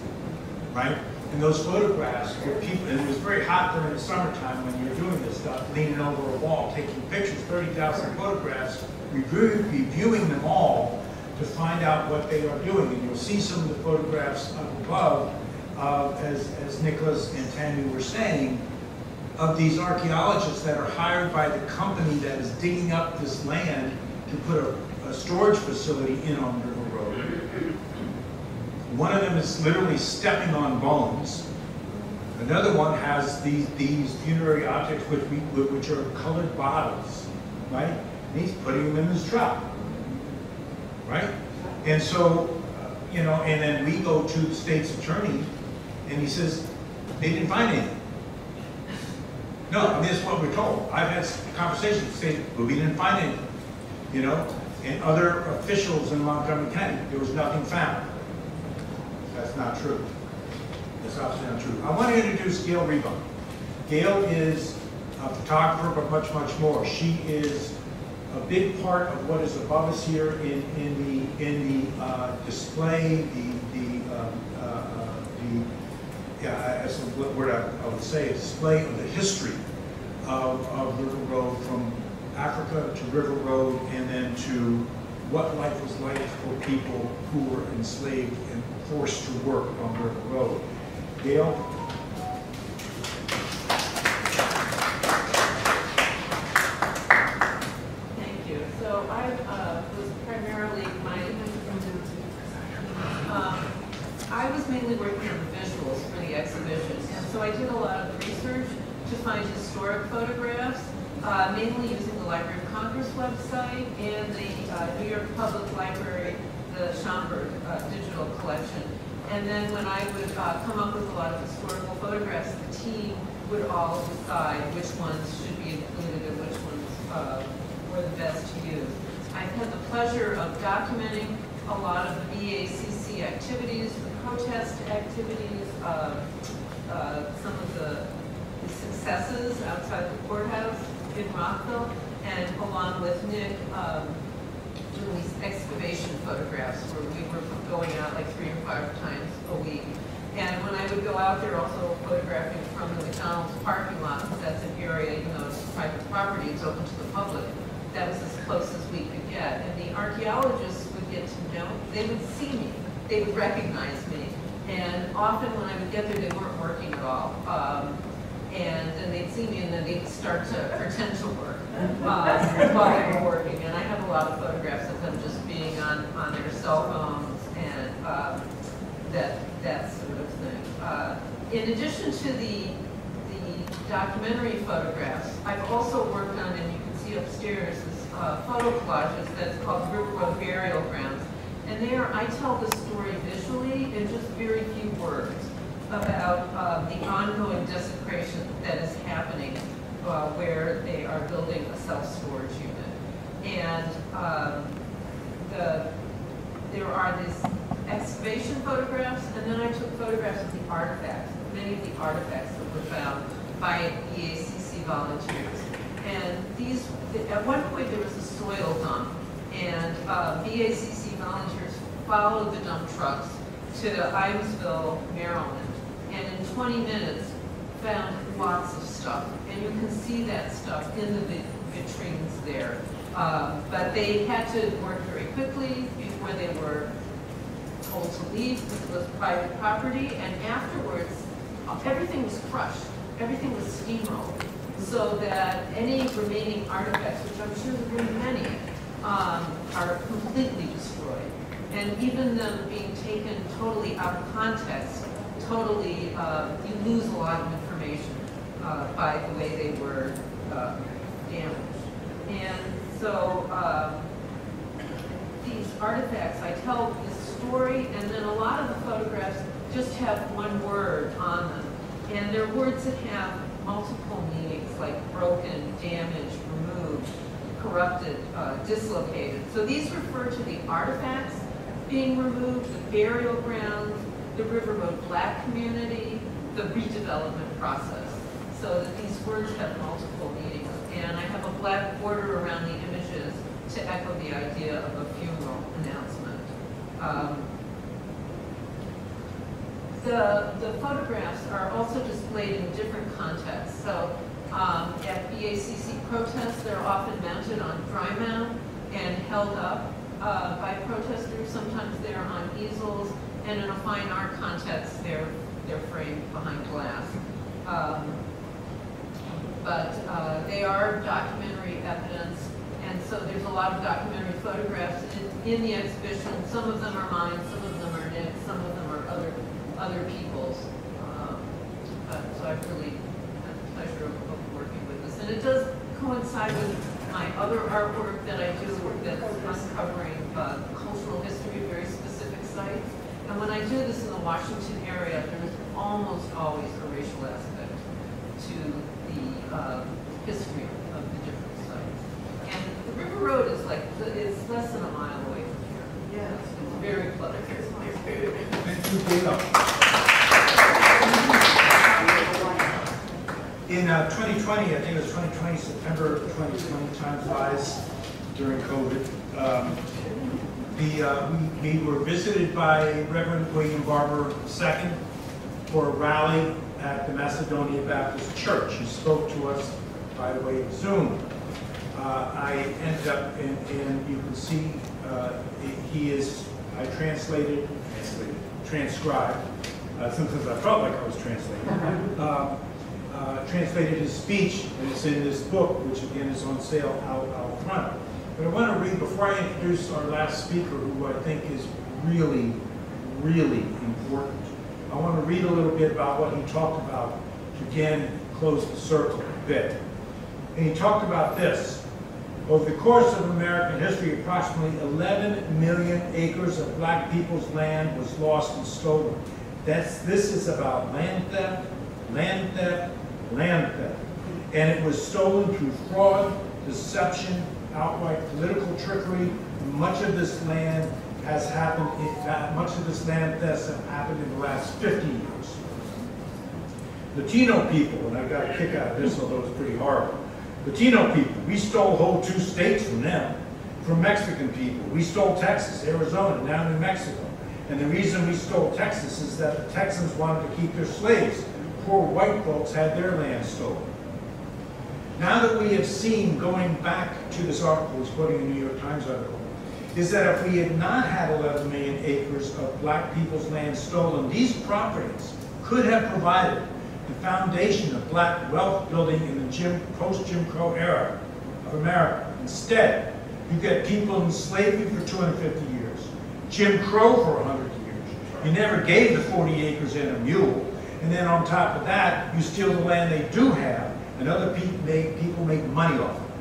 right? And those photographs were people, it was very hot during the summertime when you're doing this stuff, leaning over a wall, taking pictures, thirty thousand photographs, review- reviewing them all to find out what they are doing. And you'll see some of the photographs up above, uh, as, as Nicholas and Tammy were saying, of these archaeologists that are hired by the company that is digging up this land to put a, a storage facility in on Road. One of them is literally stepping on bones. Another one has these, these funerary objects which we, which are colored bottles, right? And he's putting them in his truck, right? And so, you know, and then we go to the state's attorney, and he says, they didn't find anything. No, I mean, that's what we're told. I've had conversations, saying, well, we didn't find anything, you know? And other officials in Montgomery County, there was nothing found. That's not true. That's absolutely not true. I want to introduce Gail Rebhan. Gail is a photographer, but much, much more. She is a big part of what is above us here in, in the, in the uh, display, the, the, um, uh, the, yeah, as a word I I would say, a display of the history of, of River Road from Africa to River Road and then to what life was like for people who were enslaved and forced to work on River Road. Thank you. So I uh, was primarily, my, um, I was mainly working on the visuals for the exhibition. And so I did a lot of research to find historic photographs, uh, mainly using the Library of Congress website and the uh, New York Public Library, the Schomburg uh, digital collection. And then when I would uh, come up with a lot of historical photographs, the team would all decide which ones should be included and which ones uh, were the best to use. I've had the pleasure of documenting a lot of the BACC activities, the protest activities, uh, uh, some of the the successes outside the courthouse in Rockville, and along with Nick, um, doing these excavation photographs where we were going out like three or five times a week. And when I would go out there, also photographing from the McDonald's parking lot, because that's an area, even though it's private property, it's open to the public. That was as close as we could get. And the archaeologists would get to know, they would see me, they would recognize me. And often when I would get there, they weren't working at all. Um, and then they'd see me and then they'd start to pretend to work uh, while they were working. And I have a lot of photographs of them just being on, on their cell phones and um, that, that sort of thing. Uh, in addition to the, the documentary photographs, I've also worked on, and you can see upstairs, is, uh, photo collages that's called River Road Burial Grounds. And there, I tell the story visually in just very few words about uh, the ongoing desecration that is happening uh, where they are building a self-storage unit. And um, the, there are these excavation photographs, and then I took photographs of the artifacts, many of the artifacts that were found by BACC volunteers. And these, at one point there was a soil dump, and uh, BACC volunteers followed the dump trucks to Ivesville, Maryland, and in 20 minutes found lots of stuff. And you can see that stuff in the vitrines there. Um, But they had to work very quickly before they were told to leave because it was private property. And afterwards, uh, everything was crushed, everything was steamrolled. So that any remaining artifacts, which I'm sure there were many, um, are completely destroyed. And even them being taken totally out of context, totally, uh, you lose a lot of information uh, by the way they were uh, damaged. And so um, these artifacts, I tell this story, and then a lot of the photographs just have one word on them. And they're words that have multiple meanings, like broken, damaged, removed, corrupted, uh, dislocated. So these refer to the artifacts being removed, the burial grounds, the River Road Black community, the redevelopment process. So that these words have multiple meanings. And I have a black border around the to echo the idea of a funeral announcement. Um, the, the photographs are also displayed in different contexts. So um, at BACC protests, they're often mounted on dry mount and held up uh, by protesters. Sometimes they're on easels, and in a fine art context, they're, they're framed behind glass. Um, but uh, they are documentary evidence, and so there's a lot of documentary photographs in, in the exhibition. Some of them are mine, some of them are Nick's, some of them are other other people's. Um, but, so I've really had the pleasure of, of working with this, and it does coincide with my other artwork that I do that's uncovering uh, cultural history of very specific sites. And when I do this in the Washington area, there's almost always a racial aspect to the uh, history of the different sites. And the River Road is like, is less than a mile away from here. Yeah. It's very close. Thank you, Dana. In uh, 2020, I think it was 2020, September 2020, time flies during COVID. um, The, uh, we we were visited by Reverend William Barber II for a rally at the Macedonia Baptist Church. He spoke to us by the way of Zoom. Uh, I ended up, and, and you can see, uh, he is, I translated, translated, transcribed, uh, sometimes I felt like I was translating. Um, uh, Translated his speech, and it's in this book, which again is on sale out, out front. But I want to read, before I introduce our last speaker, who I think is really, really important, I want to read a little bit about what he talked about to again close the circle a bit. And he talked about this. Over the course of American history, approximately 11 million acres of black people's land was lost and stolen. That's, this is about land theft, land theft, land theft. And it was stolen through fraud, deception, outright political trickery. Much of this land has happened, in much of this land thefts have happened in the last 50 years. Latino people, and I got a kick out of this, although it's pretty horrible. Latino people, we stole whole two states from them. From Mexican people, we stole Texas, Arizona, now New Mexico. And the reason we stole Texas is that the Texans wanted to keep their slaves. Poor white folks had their land stolen. Now that we have seen, going back to this article, he's quoting a New York Times article, is that if we had not had 11 million acres of black people's land stolen, these properties could have provided the foundation of black wealth building in the Jim, post-Jim Crow era of America. Instead, you get people in slavery for 250 years, Jim Crow for 100 years. You never gave the 40 acres and a mule. And then on top of that, you steal the land they do have, and other people make, people make money off of it.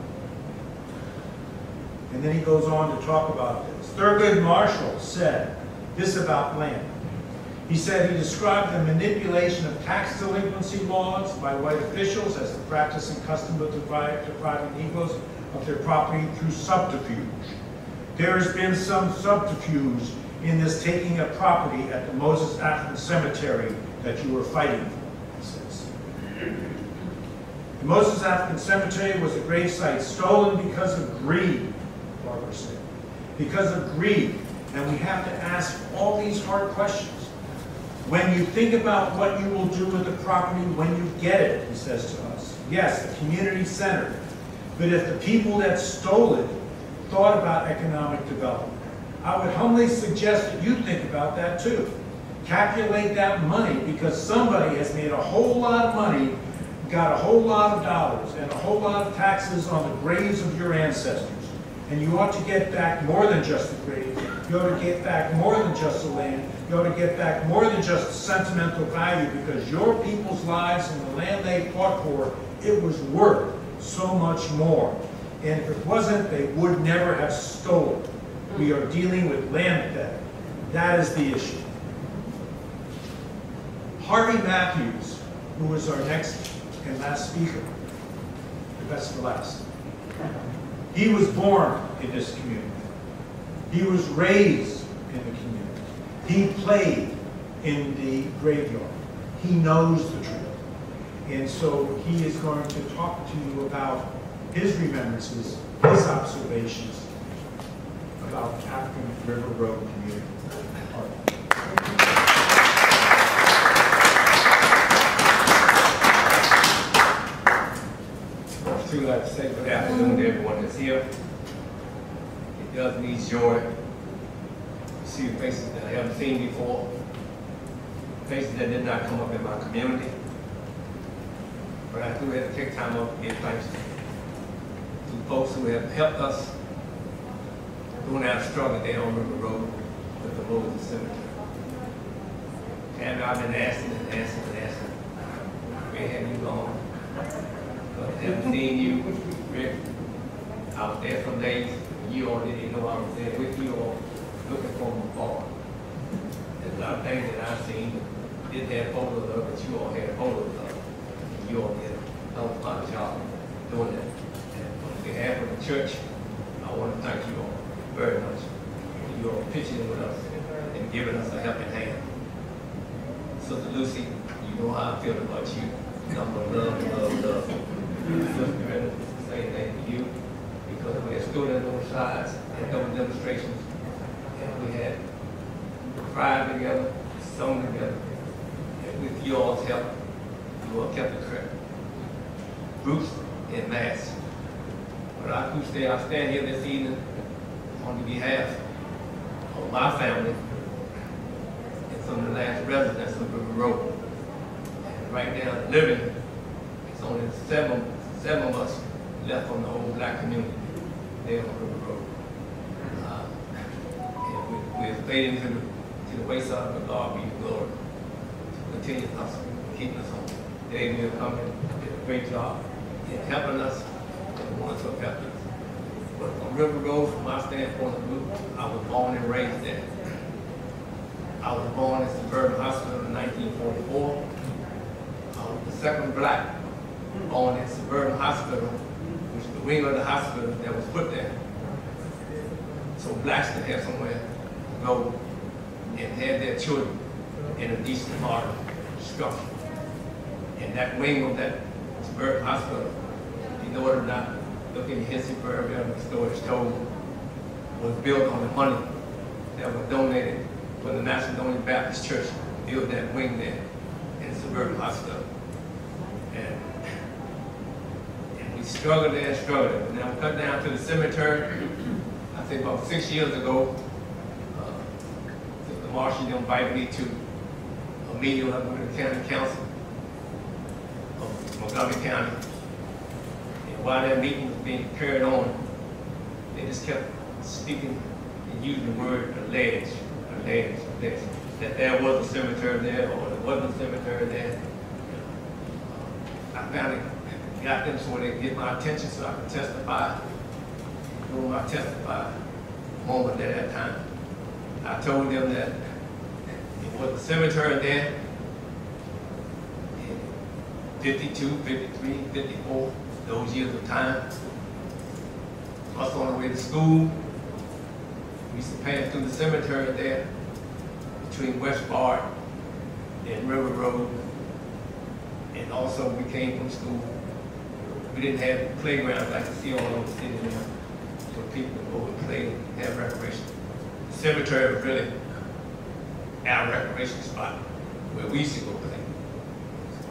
And then he goes on to talk about this. Thurgood Marshall said this about land. He said he described the manipulation of tax delinquency laws by white officials as the practice and custom of depriving Negroes of their property through subterfuge. There has been some subterfuge in this taking of property at the Moses African Cemetery that you were fighting for, he says. The Moses African Cemetery was a grave site stolen because of greed, Barber said. Because of greed. And we have to ask all these hard questions. When you think about what you will do with the property when you get it, he says to us. Yes, a community center. But if the people that stole it thought about economic development, I would humbly suggest that you think about that too. Calculate that money because somebody has made a whole lot of money, got a whole lot of dollars and a whole lot of taxes on the graves of your ancestors. And you ought to get back more than just the graves. You ought to get back more than just the land. Ought to get back more than just sentimental value because your people's lives and the land they fought for, it was worth so much more. And if it wasn't, they would never have stolen. We are dealing with land theft. That is the issue. Harvey Matthews, who was our next and last speaker, the best for last. He was born in this community. He was raised. He played in the graveyard. He knows the truth. And so he is going to talk to you about his remembrances, his observations about African River Road community. Too glad to say good afternoon to everyone that's here. It does me joy to see faces that I haven't seen before, faces that did not come up in my community. But I do have to take time up and give thanks to folks who have helped us during our struggle on River Road with the Moses Cemetery. Tammy, I've been asking and asking and asking, where have you gone? But I haven't seen you, Rick. I was there some days, you didn't know I was there with you all, looking for my father. There's a lot of things that I've seen, didn't have photos of, but you all had photos of. You all did a hell of a lot of job doing that. And on behalf of the church, I want to thank you all very much. You all pitching with us and giving us a helping hand. Sister Lucy, you know how I feel about you. Number love, love, love. Sister Brenda, same thing to you. Because we had stood on those sides and those demonstrations, and we had cried together, sung together. And with you all's help, you all kept the credit. Groups and mass. But I do say, I stand here this evening on behalf of my family and some of the last residents of River Road. And right now, living, it's only seven, seven of us left from the whole black community there on River Road. We're fading to the, to the wayside, but God be the glory. Continue us, keeping us on. Dave, you're coming, did a great job in helping us, and who have helped us. But on River Road, from my standpoint of view, I was born and raised there. I was born in suburban hospital in nineteen forty-four. I was the second black born in suburban hospital, which is the wing of the hospital that was put there. So blacks could have somewhere to go and have their children in a decent modern structure. And that wing of that suburban hospital, in order to not look in history for every other story told, was built on the money that was donated when the Macedonian Baptist Church built that wing there in the suburban hospital. And, and we struggled there and struggled. And then we cut down to the cemetery, I think about six years ago, Marsha invited me to a meeting with the county council of Montgomery County. And while that meeting was being carried on, they just kept speaking and using the word alleged, alleged, alleged, that there was a cemetery there or there wasn't a cemetery there. Uh, I finally got them so they get my attention so I could testify. During I testify moment at that time, I told them that it was a cemetery there in 52, 53, 54, those years of time. Us on the way to school, we used to pass through the cemetery there between Westbard and River Road. And also we came from school. We didn't have playgrounds like you see all over the city now for people to go and play, have recreation. Cemetery was really our recreation spot where we used to go play.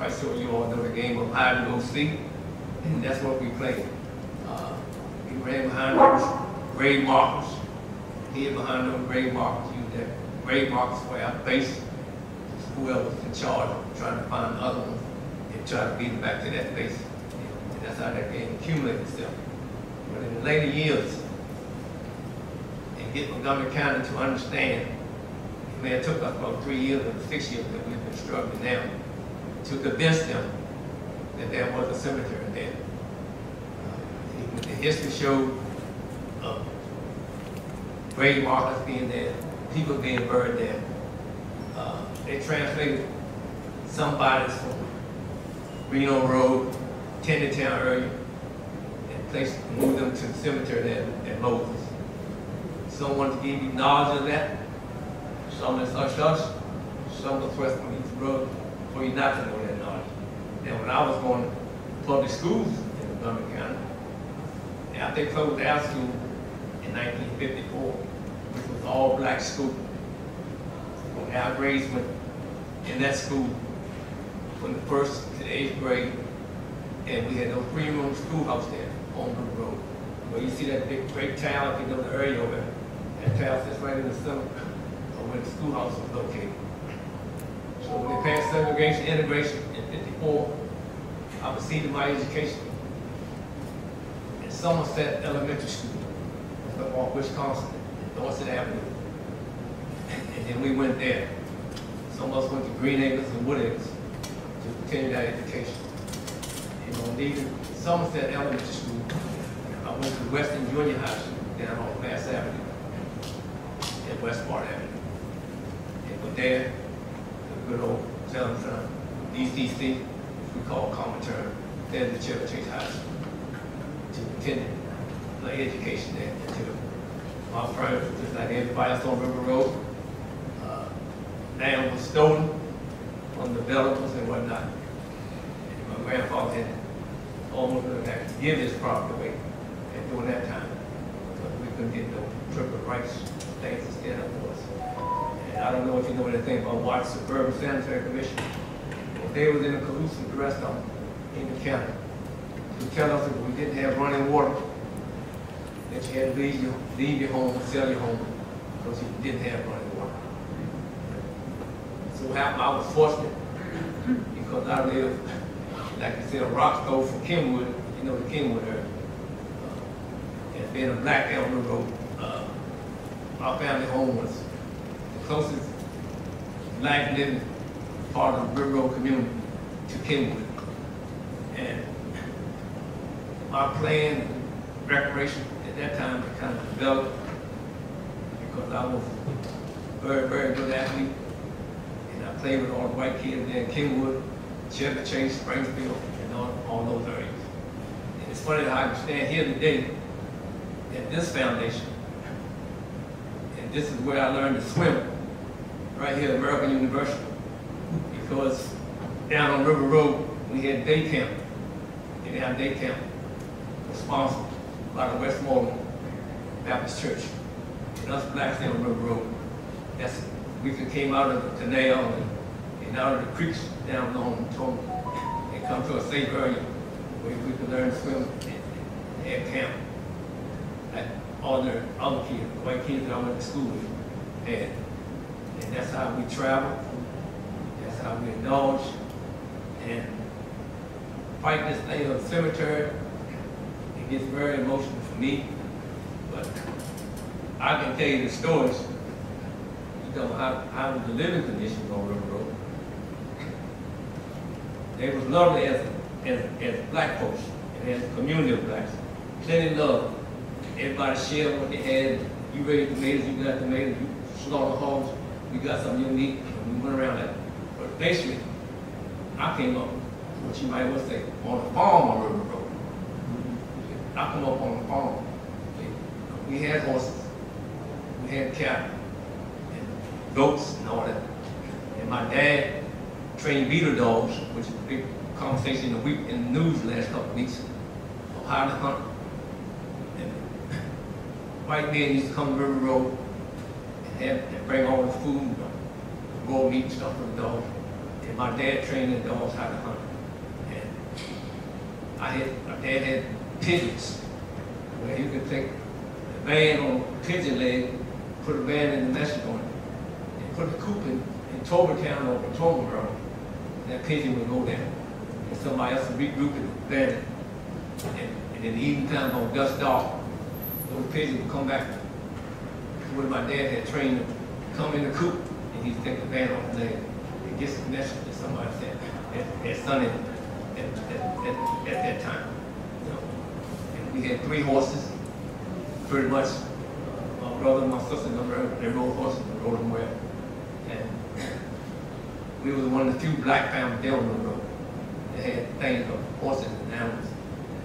I'm sure you all know the game of hide and go seek, and that's what we played. Uh, we ran behind those grave markers, hid behind those grave markers, used that grave markers for our base. Whoever was in charge of trying to find the other ones and try to beat them back to that base. And that's how that game accumulated itself. But in the later years, get Montgomery County to understand, it took us about three years or six years that we've been struggling now, to convince them that there was a cemetery there. Uh, The history showed of grave markers being there, people being buried there. Uh, They translated some bodies from Reno Road, Tenleytown area, and placed, moved them to the cemetery there at Moses. Someone to give you knowledge of that, some is hush hush, some is thrust on each road for you not to know that knowledge. And when I was going to public schools in Montgomery County, after they closed our school in nineteen fifty-four, which was all black school, when our grades went in that school from the first to the eighth grade, and we had those three-room schoolhouse there on the road. Where you see that big great tower, if you know the area over there, sits right in the center of where the schoolhouse was located. So when they passed segregation, integration in fifty-four, I received my education in Somerset Elementary School, off Wisconsin, Dorset Avenue. And then we went there. Some of us went to Green Acres and Wood Acres to continue that education. And on leaving Somerset Elementary School, I I went to Western Junior High School down on Mass Avenue, at Westport Avenue. And from there, the good old son, B-CC, we call common term, then the Chevy Chase High School, to attend my education there until my parents, just like everybody else on River Road, uh, land was stolen the developers and whatnot. And my grandfather had almost had to give his property away at during that time. Because we couldn't get no triple rights things to stand up for us. And I don't know if you know anything about Washington Suburban Sanitary Commission. Well, they was in a collusion with the rest in the county to tell us that we didn't have running water, that you had to leave your, leave your home, sell your home, because you didn't have running water. So happened, I was fortunate, because I live, like I said, a rock stove from Kenwood, you know the Kenwood area. Uh, And being a black Elmer Road, our family home was the closest black living part of the Road community to Kenwood. And my plan, and recreation at that time, kind of developed because I was very, very good athlete. And I played with all the white kids there in Kenwood, Chevy Chase, Springfield, and all, all those areas. And it's funny that I can stand here today at this foundation. This is where I learned to swim, right here at American University. Because down on River Road, we had day camp. And our day camp was sponsored by the Westmoreland Baptist Church. And us blacks down on River Road, that's, we came out of the canal and, and out of the creeks down on Tom and come to a safe area where we could learn to swim and have camp. All the other kids, white kids that I went to school with had. And that's how we travel, that's how we indulge, and fight this thing of the cemetery. It gets very emotional for me, but I can tell you the stories. You know, how, how the living conditions on River Road. They was lovely as, as, as black folks, and as a community of blacks. Plenty love. Everybody shared what they had. You raised tomatoes, you got tomatoes, you slaughter hogs, we got something unique, and we went around that. But basically, I came up, what you might well say, on a farm on River Road. I come up on a farm. We had horses, we had cattle, and goats and all that. And my dad trained beater dogs, which is a big conversation in the week, in the news the last couple of weeks, of how to hunt. And white men used to come to River Road and have, and bring all the food, uh, raw meat and stuff the dogs. And my dad trained the dogs how to hunt. And I had, my dad had pigeons, where you could take a band on pigeon leg, put a band in the message on it, and put the coop in, in Tobytown or Potomac And that pigeon would go down. And somebody else would regroup it, band it. And, and in the evening time, on dusk dark, those pigeons would come back where my dad had trained them, come in the coop, and he'd take the band off the leg and get some message that somebody said at, at Sunday, at, at, at, at that time. You know. And we had three horses, pretty much. My brother and my sister, they rode horses, and rode them well. And we was one of the few black families on the road that had things of horses and animals,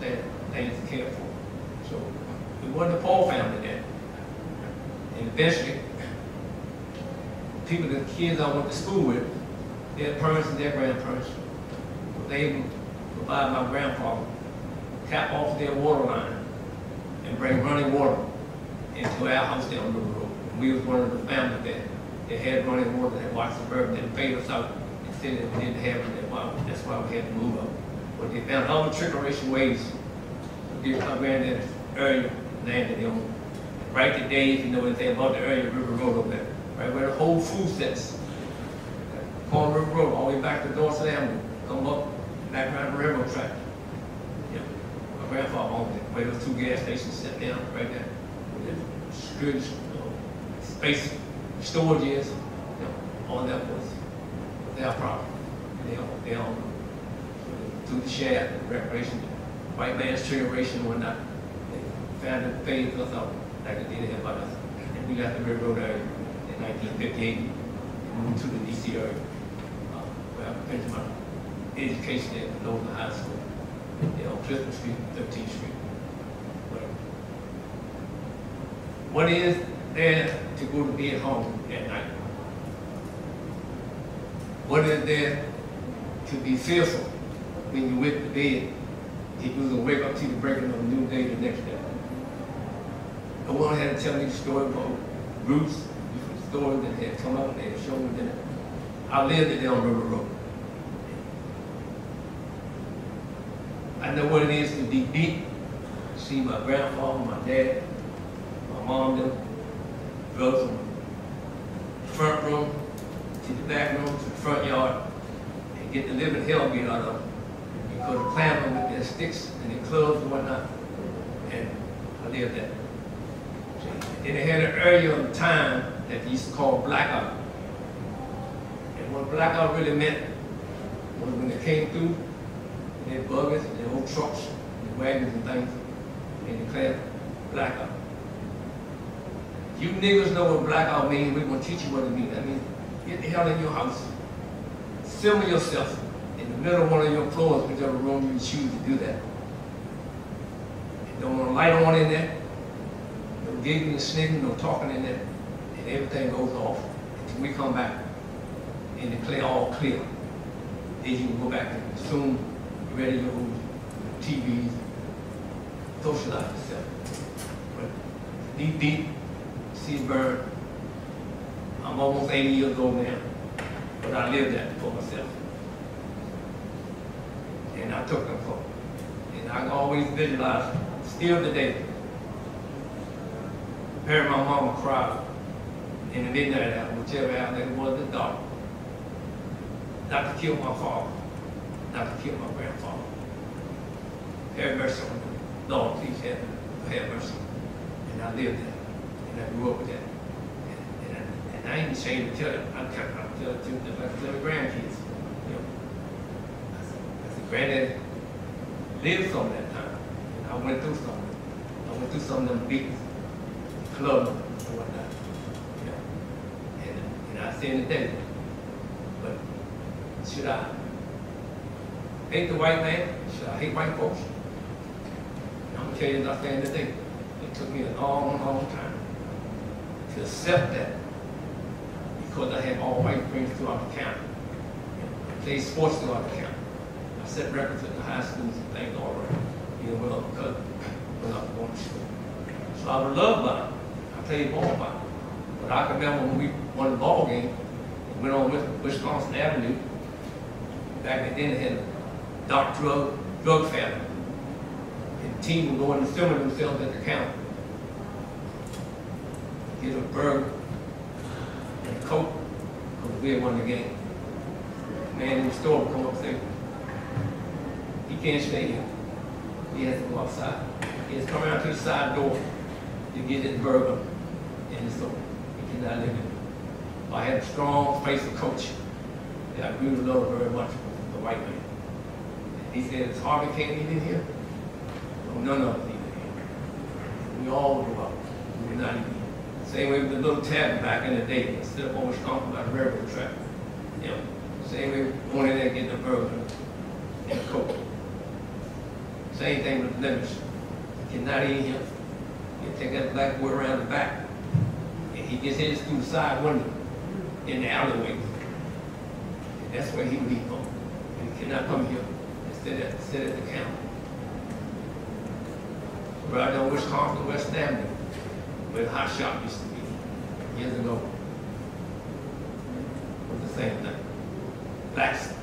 that things to care for. So it wasn't a poor family then. And eventually, people, the kids I went to school with, their parents and their grandparents, able to provide my grandfather, tap off their water line and bring running water into our house down the road. And we was one of the families that, that had running water, that watched the bird, that paid us out, and said that we didn't have it, that's why, we had to move up. But they found other trickeration ways to get my granddad area land that they owned. Right today, you know anything about the area, River Road over there, right where the whole food sets. Corner River Road, all the way back to Dorset Avenue, come up, back around the railroad track. Yeah, my grandfather owned it, where those two gas stations set down, right there. The security, know, space, storage is, you know, all that was their property. They own, they own, through the shaft, recreation, white man's triggeration and whatnot. Found it phased us out, like it did about us. And we left the railroad area in nineteen fifty-eight, moved to the DC area. uh, Where I finished my education at Lower High School, you know, Clifton Street, Thirteenth Street. But What is there to go to be at home at night? What is there to be fearful when you went to bed you was to wake up to the breaking of a new day the next day? No one had to tell me the story about roots, different stories that had come out and they had shown me that I lived it down River Road. I know what it is to be beat, see my grandfather, my dad, my mom, them, go from the front room to the back room to the front yard and get the living hell beat out of them. Because the clamp them with their sticks and their clubs and whatnot. And I lived that. They had an earlier time that they used to call blackout. And what blackout really meant was when they came through, their buggers, their old trucks, their wagons and things, and declared blackout. You niggas know what blackout means, we're gonna teach you what it means. That means get the hell in your house. Assemble yourself in the middle of one of your floors, whichever room you choose to do that. Don't want a light on in there, giggling and snigging, no talking in there, and everything goes off until we come back and declare all clear. Then you can go back and consume radios, TVs, socialize yourself. But deep, deep, see burn. I'm almost 80 years old now, but I lived that for myself. And I took them for. And I always visualize, still today, hearing my mama cry in the midnight hour, whichever hour it was the dark. Not to kill my father, not to kill my grandfather. Have mercy on them. Lord, please have, have mercy. And I lived that. And I grew up with that. And, and, I, and I ain't ashamed to tell it. I tell, I tell it to just like tell the grandkids. You know. I said, I said, granddaddy lived some of that time. And I went through some of it. I went through some of them beatings, clubs and whatnot. You know. And, and I say in the day, but should I hate the white man? Should I hate white folks? And I'm gonna tell you as I stand today, it took me a long, long time to accept that because I had all white friends throughout the county. I played sports throughout the county. I set records at the high schools and things all around. You know, when I was when I was going to school. So I was loved by it. I played ball by it. But I can remember when we won the ball game, went on Wisconsin Avenue. Back then, they had a dark drug, drug family. And the team would go in and film themselves at the counter. Get a burger and a coke, because we had won the game. Man in the store would come up and say, he can't stay here. He has to go outside. He has to come around to the side door to get his burger the store. He cannot live in. I had a strong of coach that I grew to love very much, the white man. He said, "Is Harvey can't eat in here? No, none of us eat in here. We all grew up. We were not eating. Same way with the little tavern back in the day, instead of always talking about the railroad track. You know, same way going in there getting a burger and a coke. Same thing with lemons. You cannot eat in here. You take that black boy around the back, and he gets his through the side window in the alleyway. That's where he eat from. And he cannot come here and sit at, sit at the counter. Right down Wisconsin, West Avenue, where the Hot Shoppe used to be years ago. Was the same thing. Blacks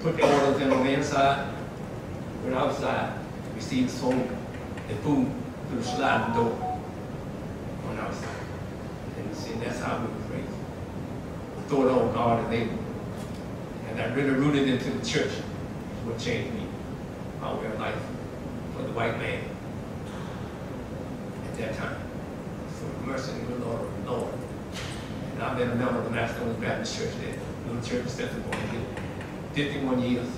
put the orders in on the inside, went outside, received sold the food through the sliding door on the outside. And see, that's how we were raised. Throw it on God and able. And that really rooted into the church, what changed me, my way of life for the white man at that time. For mercy of the Lord, Lord. And I've been a member of the National Baptist Church there, little church since I'm born. Fifty-one years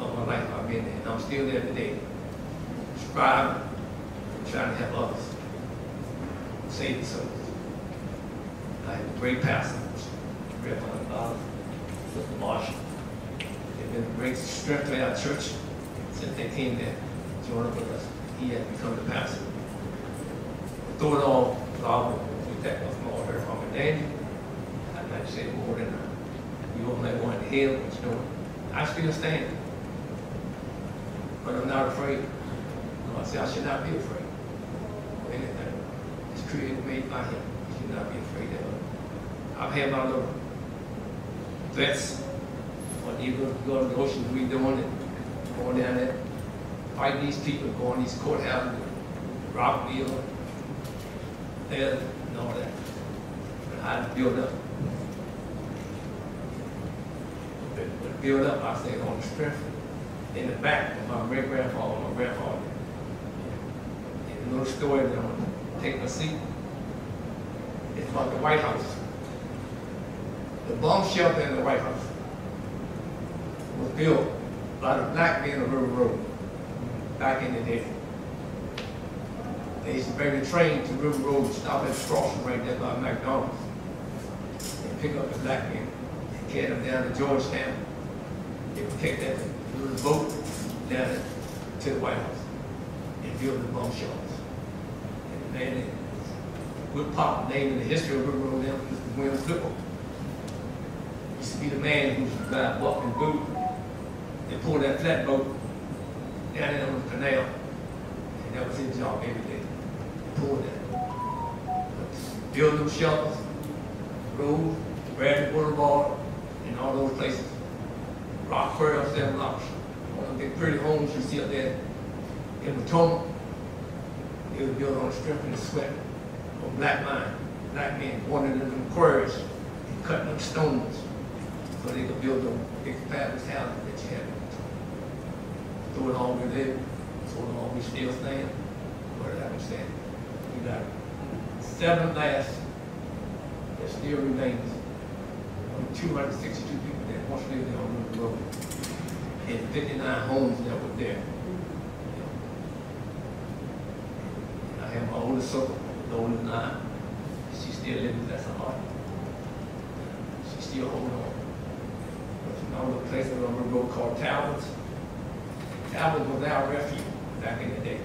of my life I've been there, and I'm still there today. Striving trying to help others. Save the souls. I have a great Reverend Bob, Sister Marsha. They've been a great strength to our church since they came there, up with us. He has become the pastor. Through it all, God, we thank us for all her from and. I'd like to say more than that. you may want to hear what you're doing. I still stand. But I'm not afraid. No, I say I should not be afraid of anything. It's created, made by him. You should not be afraid of. I've had my little threats. When you go, go to the ocean, we doing it, going down there, fight these people, going these courthouses, Rockville, there, and all that. But I build up. But, build up, I say, on the strength in the back of my great grandfather, my grandfather. And a little story that I'm gonna take my seat. It's about the White House. The bomb shelter in the White House was built by the black men of River Road back in the day. They used to bring the train to River Road, stop at the crossing right there by McDonald's. And pick up the black men, and carry them down to Georgetown. They would take that little boat down to the White House and build the bomb shelters. And the man, Wood Pop, named in the history of River Road, now, Mr. William Flipper. Used to be the man who used to walking boot and pull that flatboat down in the canal. And that was his job every day, pull that. Build them shelters, roads, Bradley Boulevard, and all those places. Rock Quarry up blocks. One of the pretty homes you see up there in Potomac. It was built on the strength and the sweat of black men, black men going into them quarries and cutting up stones so they could build them big fabulous houses that you. Through it all we live, so long we still stand. What did I say? We got seven last that still remains hundred sixty-two people that once lived there on the road. And fifty-nine homes that were there. And I have my oldest son, the oldest nine. She still living, that's a heart. She still holding on. Know, the place on the road called Talbot's. Talbot was our refuge back in the day.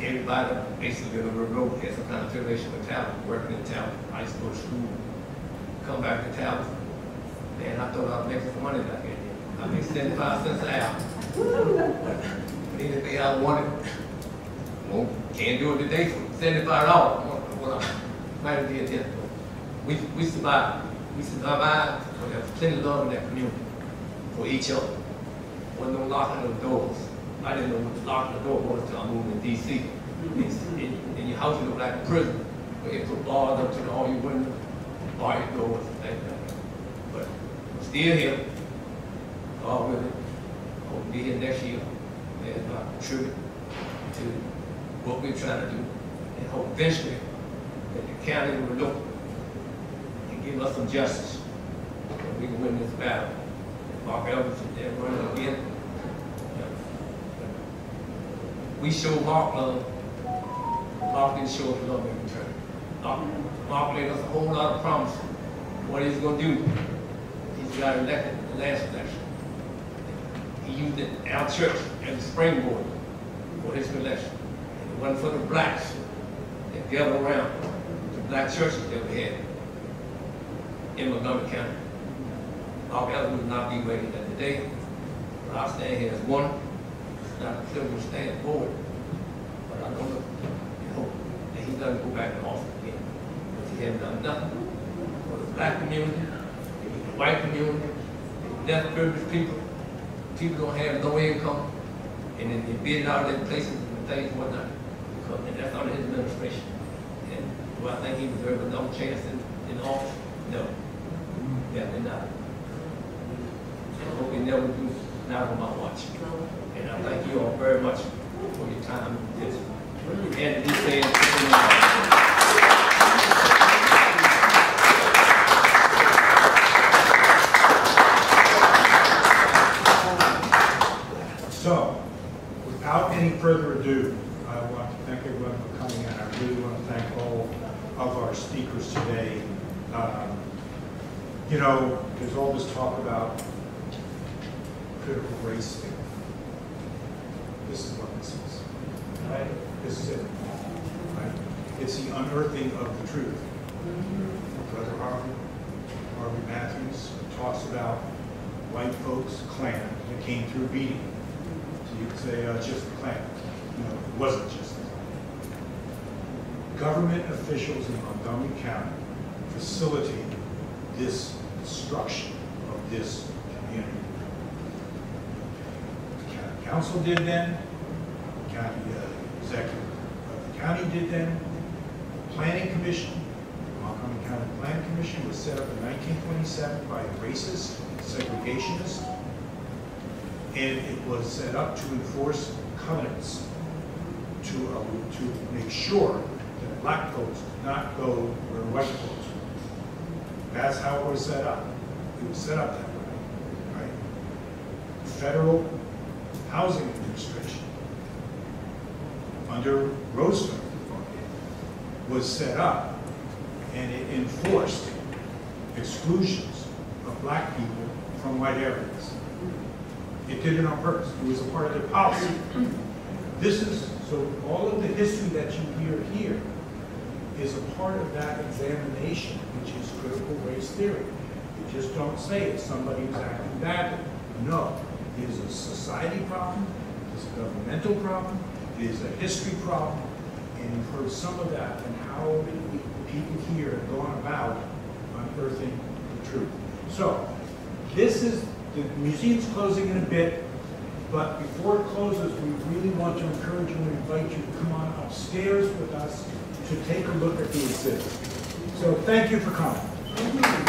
Everybody basically on the road had some kind of affiliation with Talbot, working in Talbot. high to school, come back to Talbot. Man, I thought I was making some money back in there. I made seventy-five cents an hour. Anything I wanted, well, can't do it today for seventy-five dollars. Well, I might have did that. We, we survived. We survived, but there's plenty of love in that community for each other. Wasn't no locking of doors. I didn't know what locking the door was until I moved to DC. It's- In, your house, you look like a prison, you put bars up to all your windows, bar your doors, like that. But I'm still here, God willing, hope to be here next year, and uh, contribute to what we're trying to do. And hope eventually that the county will look and give us some justice, we can win this battle. Marc there running again. We show Marc love. Marc didn't show us love in return. Marc, Marc made us a whole lot of promises. What he's gonna do. He's got elected in the last election. He used it, our church as a springboard for his election. It wasn't for the blacks that gathered around, the black churches that we had in Montgomery County. Marc Elrich would not be waiting that today. But I stand here as one, it's not a privilege to stand forward. But I don't and hope that he doesn't go back in office again. Because he hasn't done nothing for the black community, the white community, the less privileged people. People don't have no income, and then they bid it out of their places and things and whatnot. Because, and that's under his administration. And do I think he deserves another chance in, in office? No. Definitely not. I hope you never do, not on my watch. And I thank you all very much for your time. Yes. And he said, So, without any further ado, I I want to thank everyone for coming, and I really want to thank all of our speakers today. Um, You know, there's all this talk about critical race theory. This is what this is, right? This is it, right? It's the unearthing of the truth. Brother Harvey, Harvey Matthews talks about white folks, Klan, that came through beating. So you could say, uh, just the Klan. No, it wasn't just the Klan. Government officials in Montgomery County facilitated this destruction of this community. The council did then, the county uh, executive of the county did then, the planning commission, Montgomery County Planning Commission was set up in 1927 by a racist segregationist, and it was set up to enforce covenants to, uh, to make sure that black folks did not go where white folks were. That's how it was set up. It was set up that way, right? Federal Housing Administration under Roosevelt was set up and it enforced exclusions of black people from white areas. It did it on purpose. It was a part of their policy. This is, so all of the history that you hear here is a part of that examination, which is critical race theory. You just don't say it's somebody who's acting badly. No, it is a society problem, it's a governmental problem, it is a history problem, and you've heard some of that and how people here have gone about unearthing the truth. So, this is, the museum's closing in a bit, but before it closes, we really want to encourage you and invite you to come on upstairs with us to take a look at the exhibit. So thank you for coming.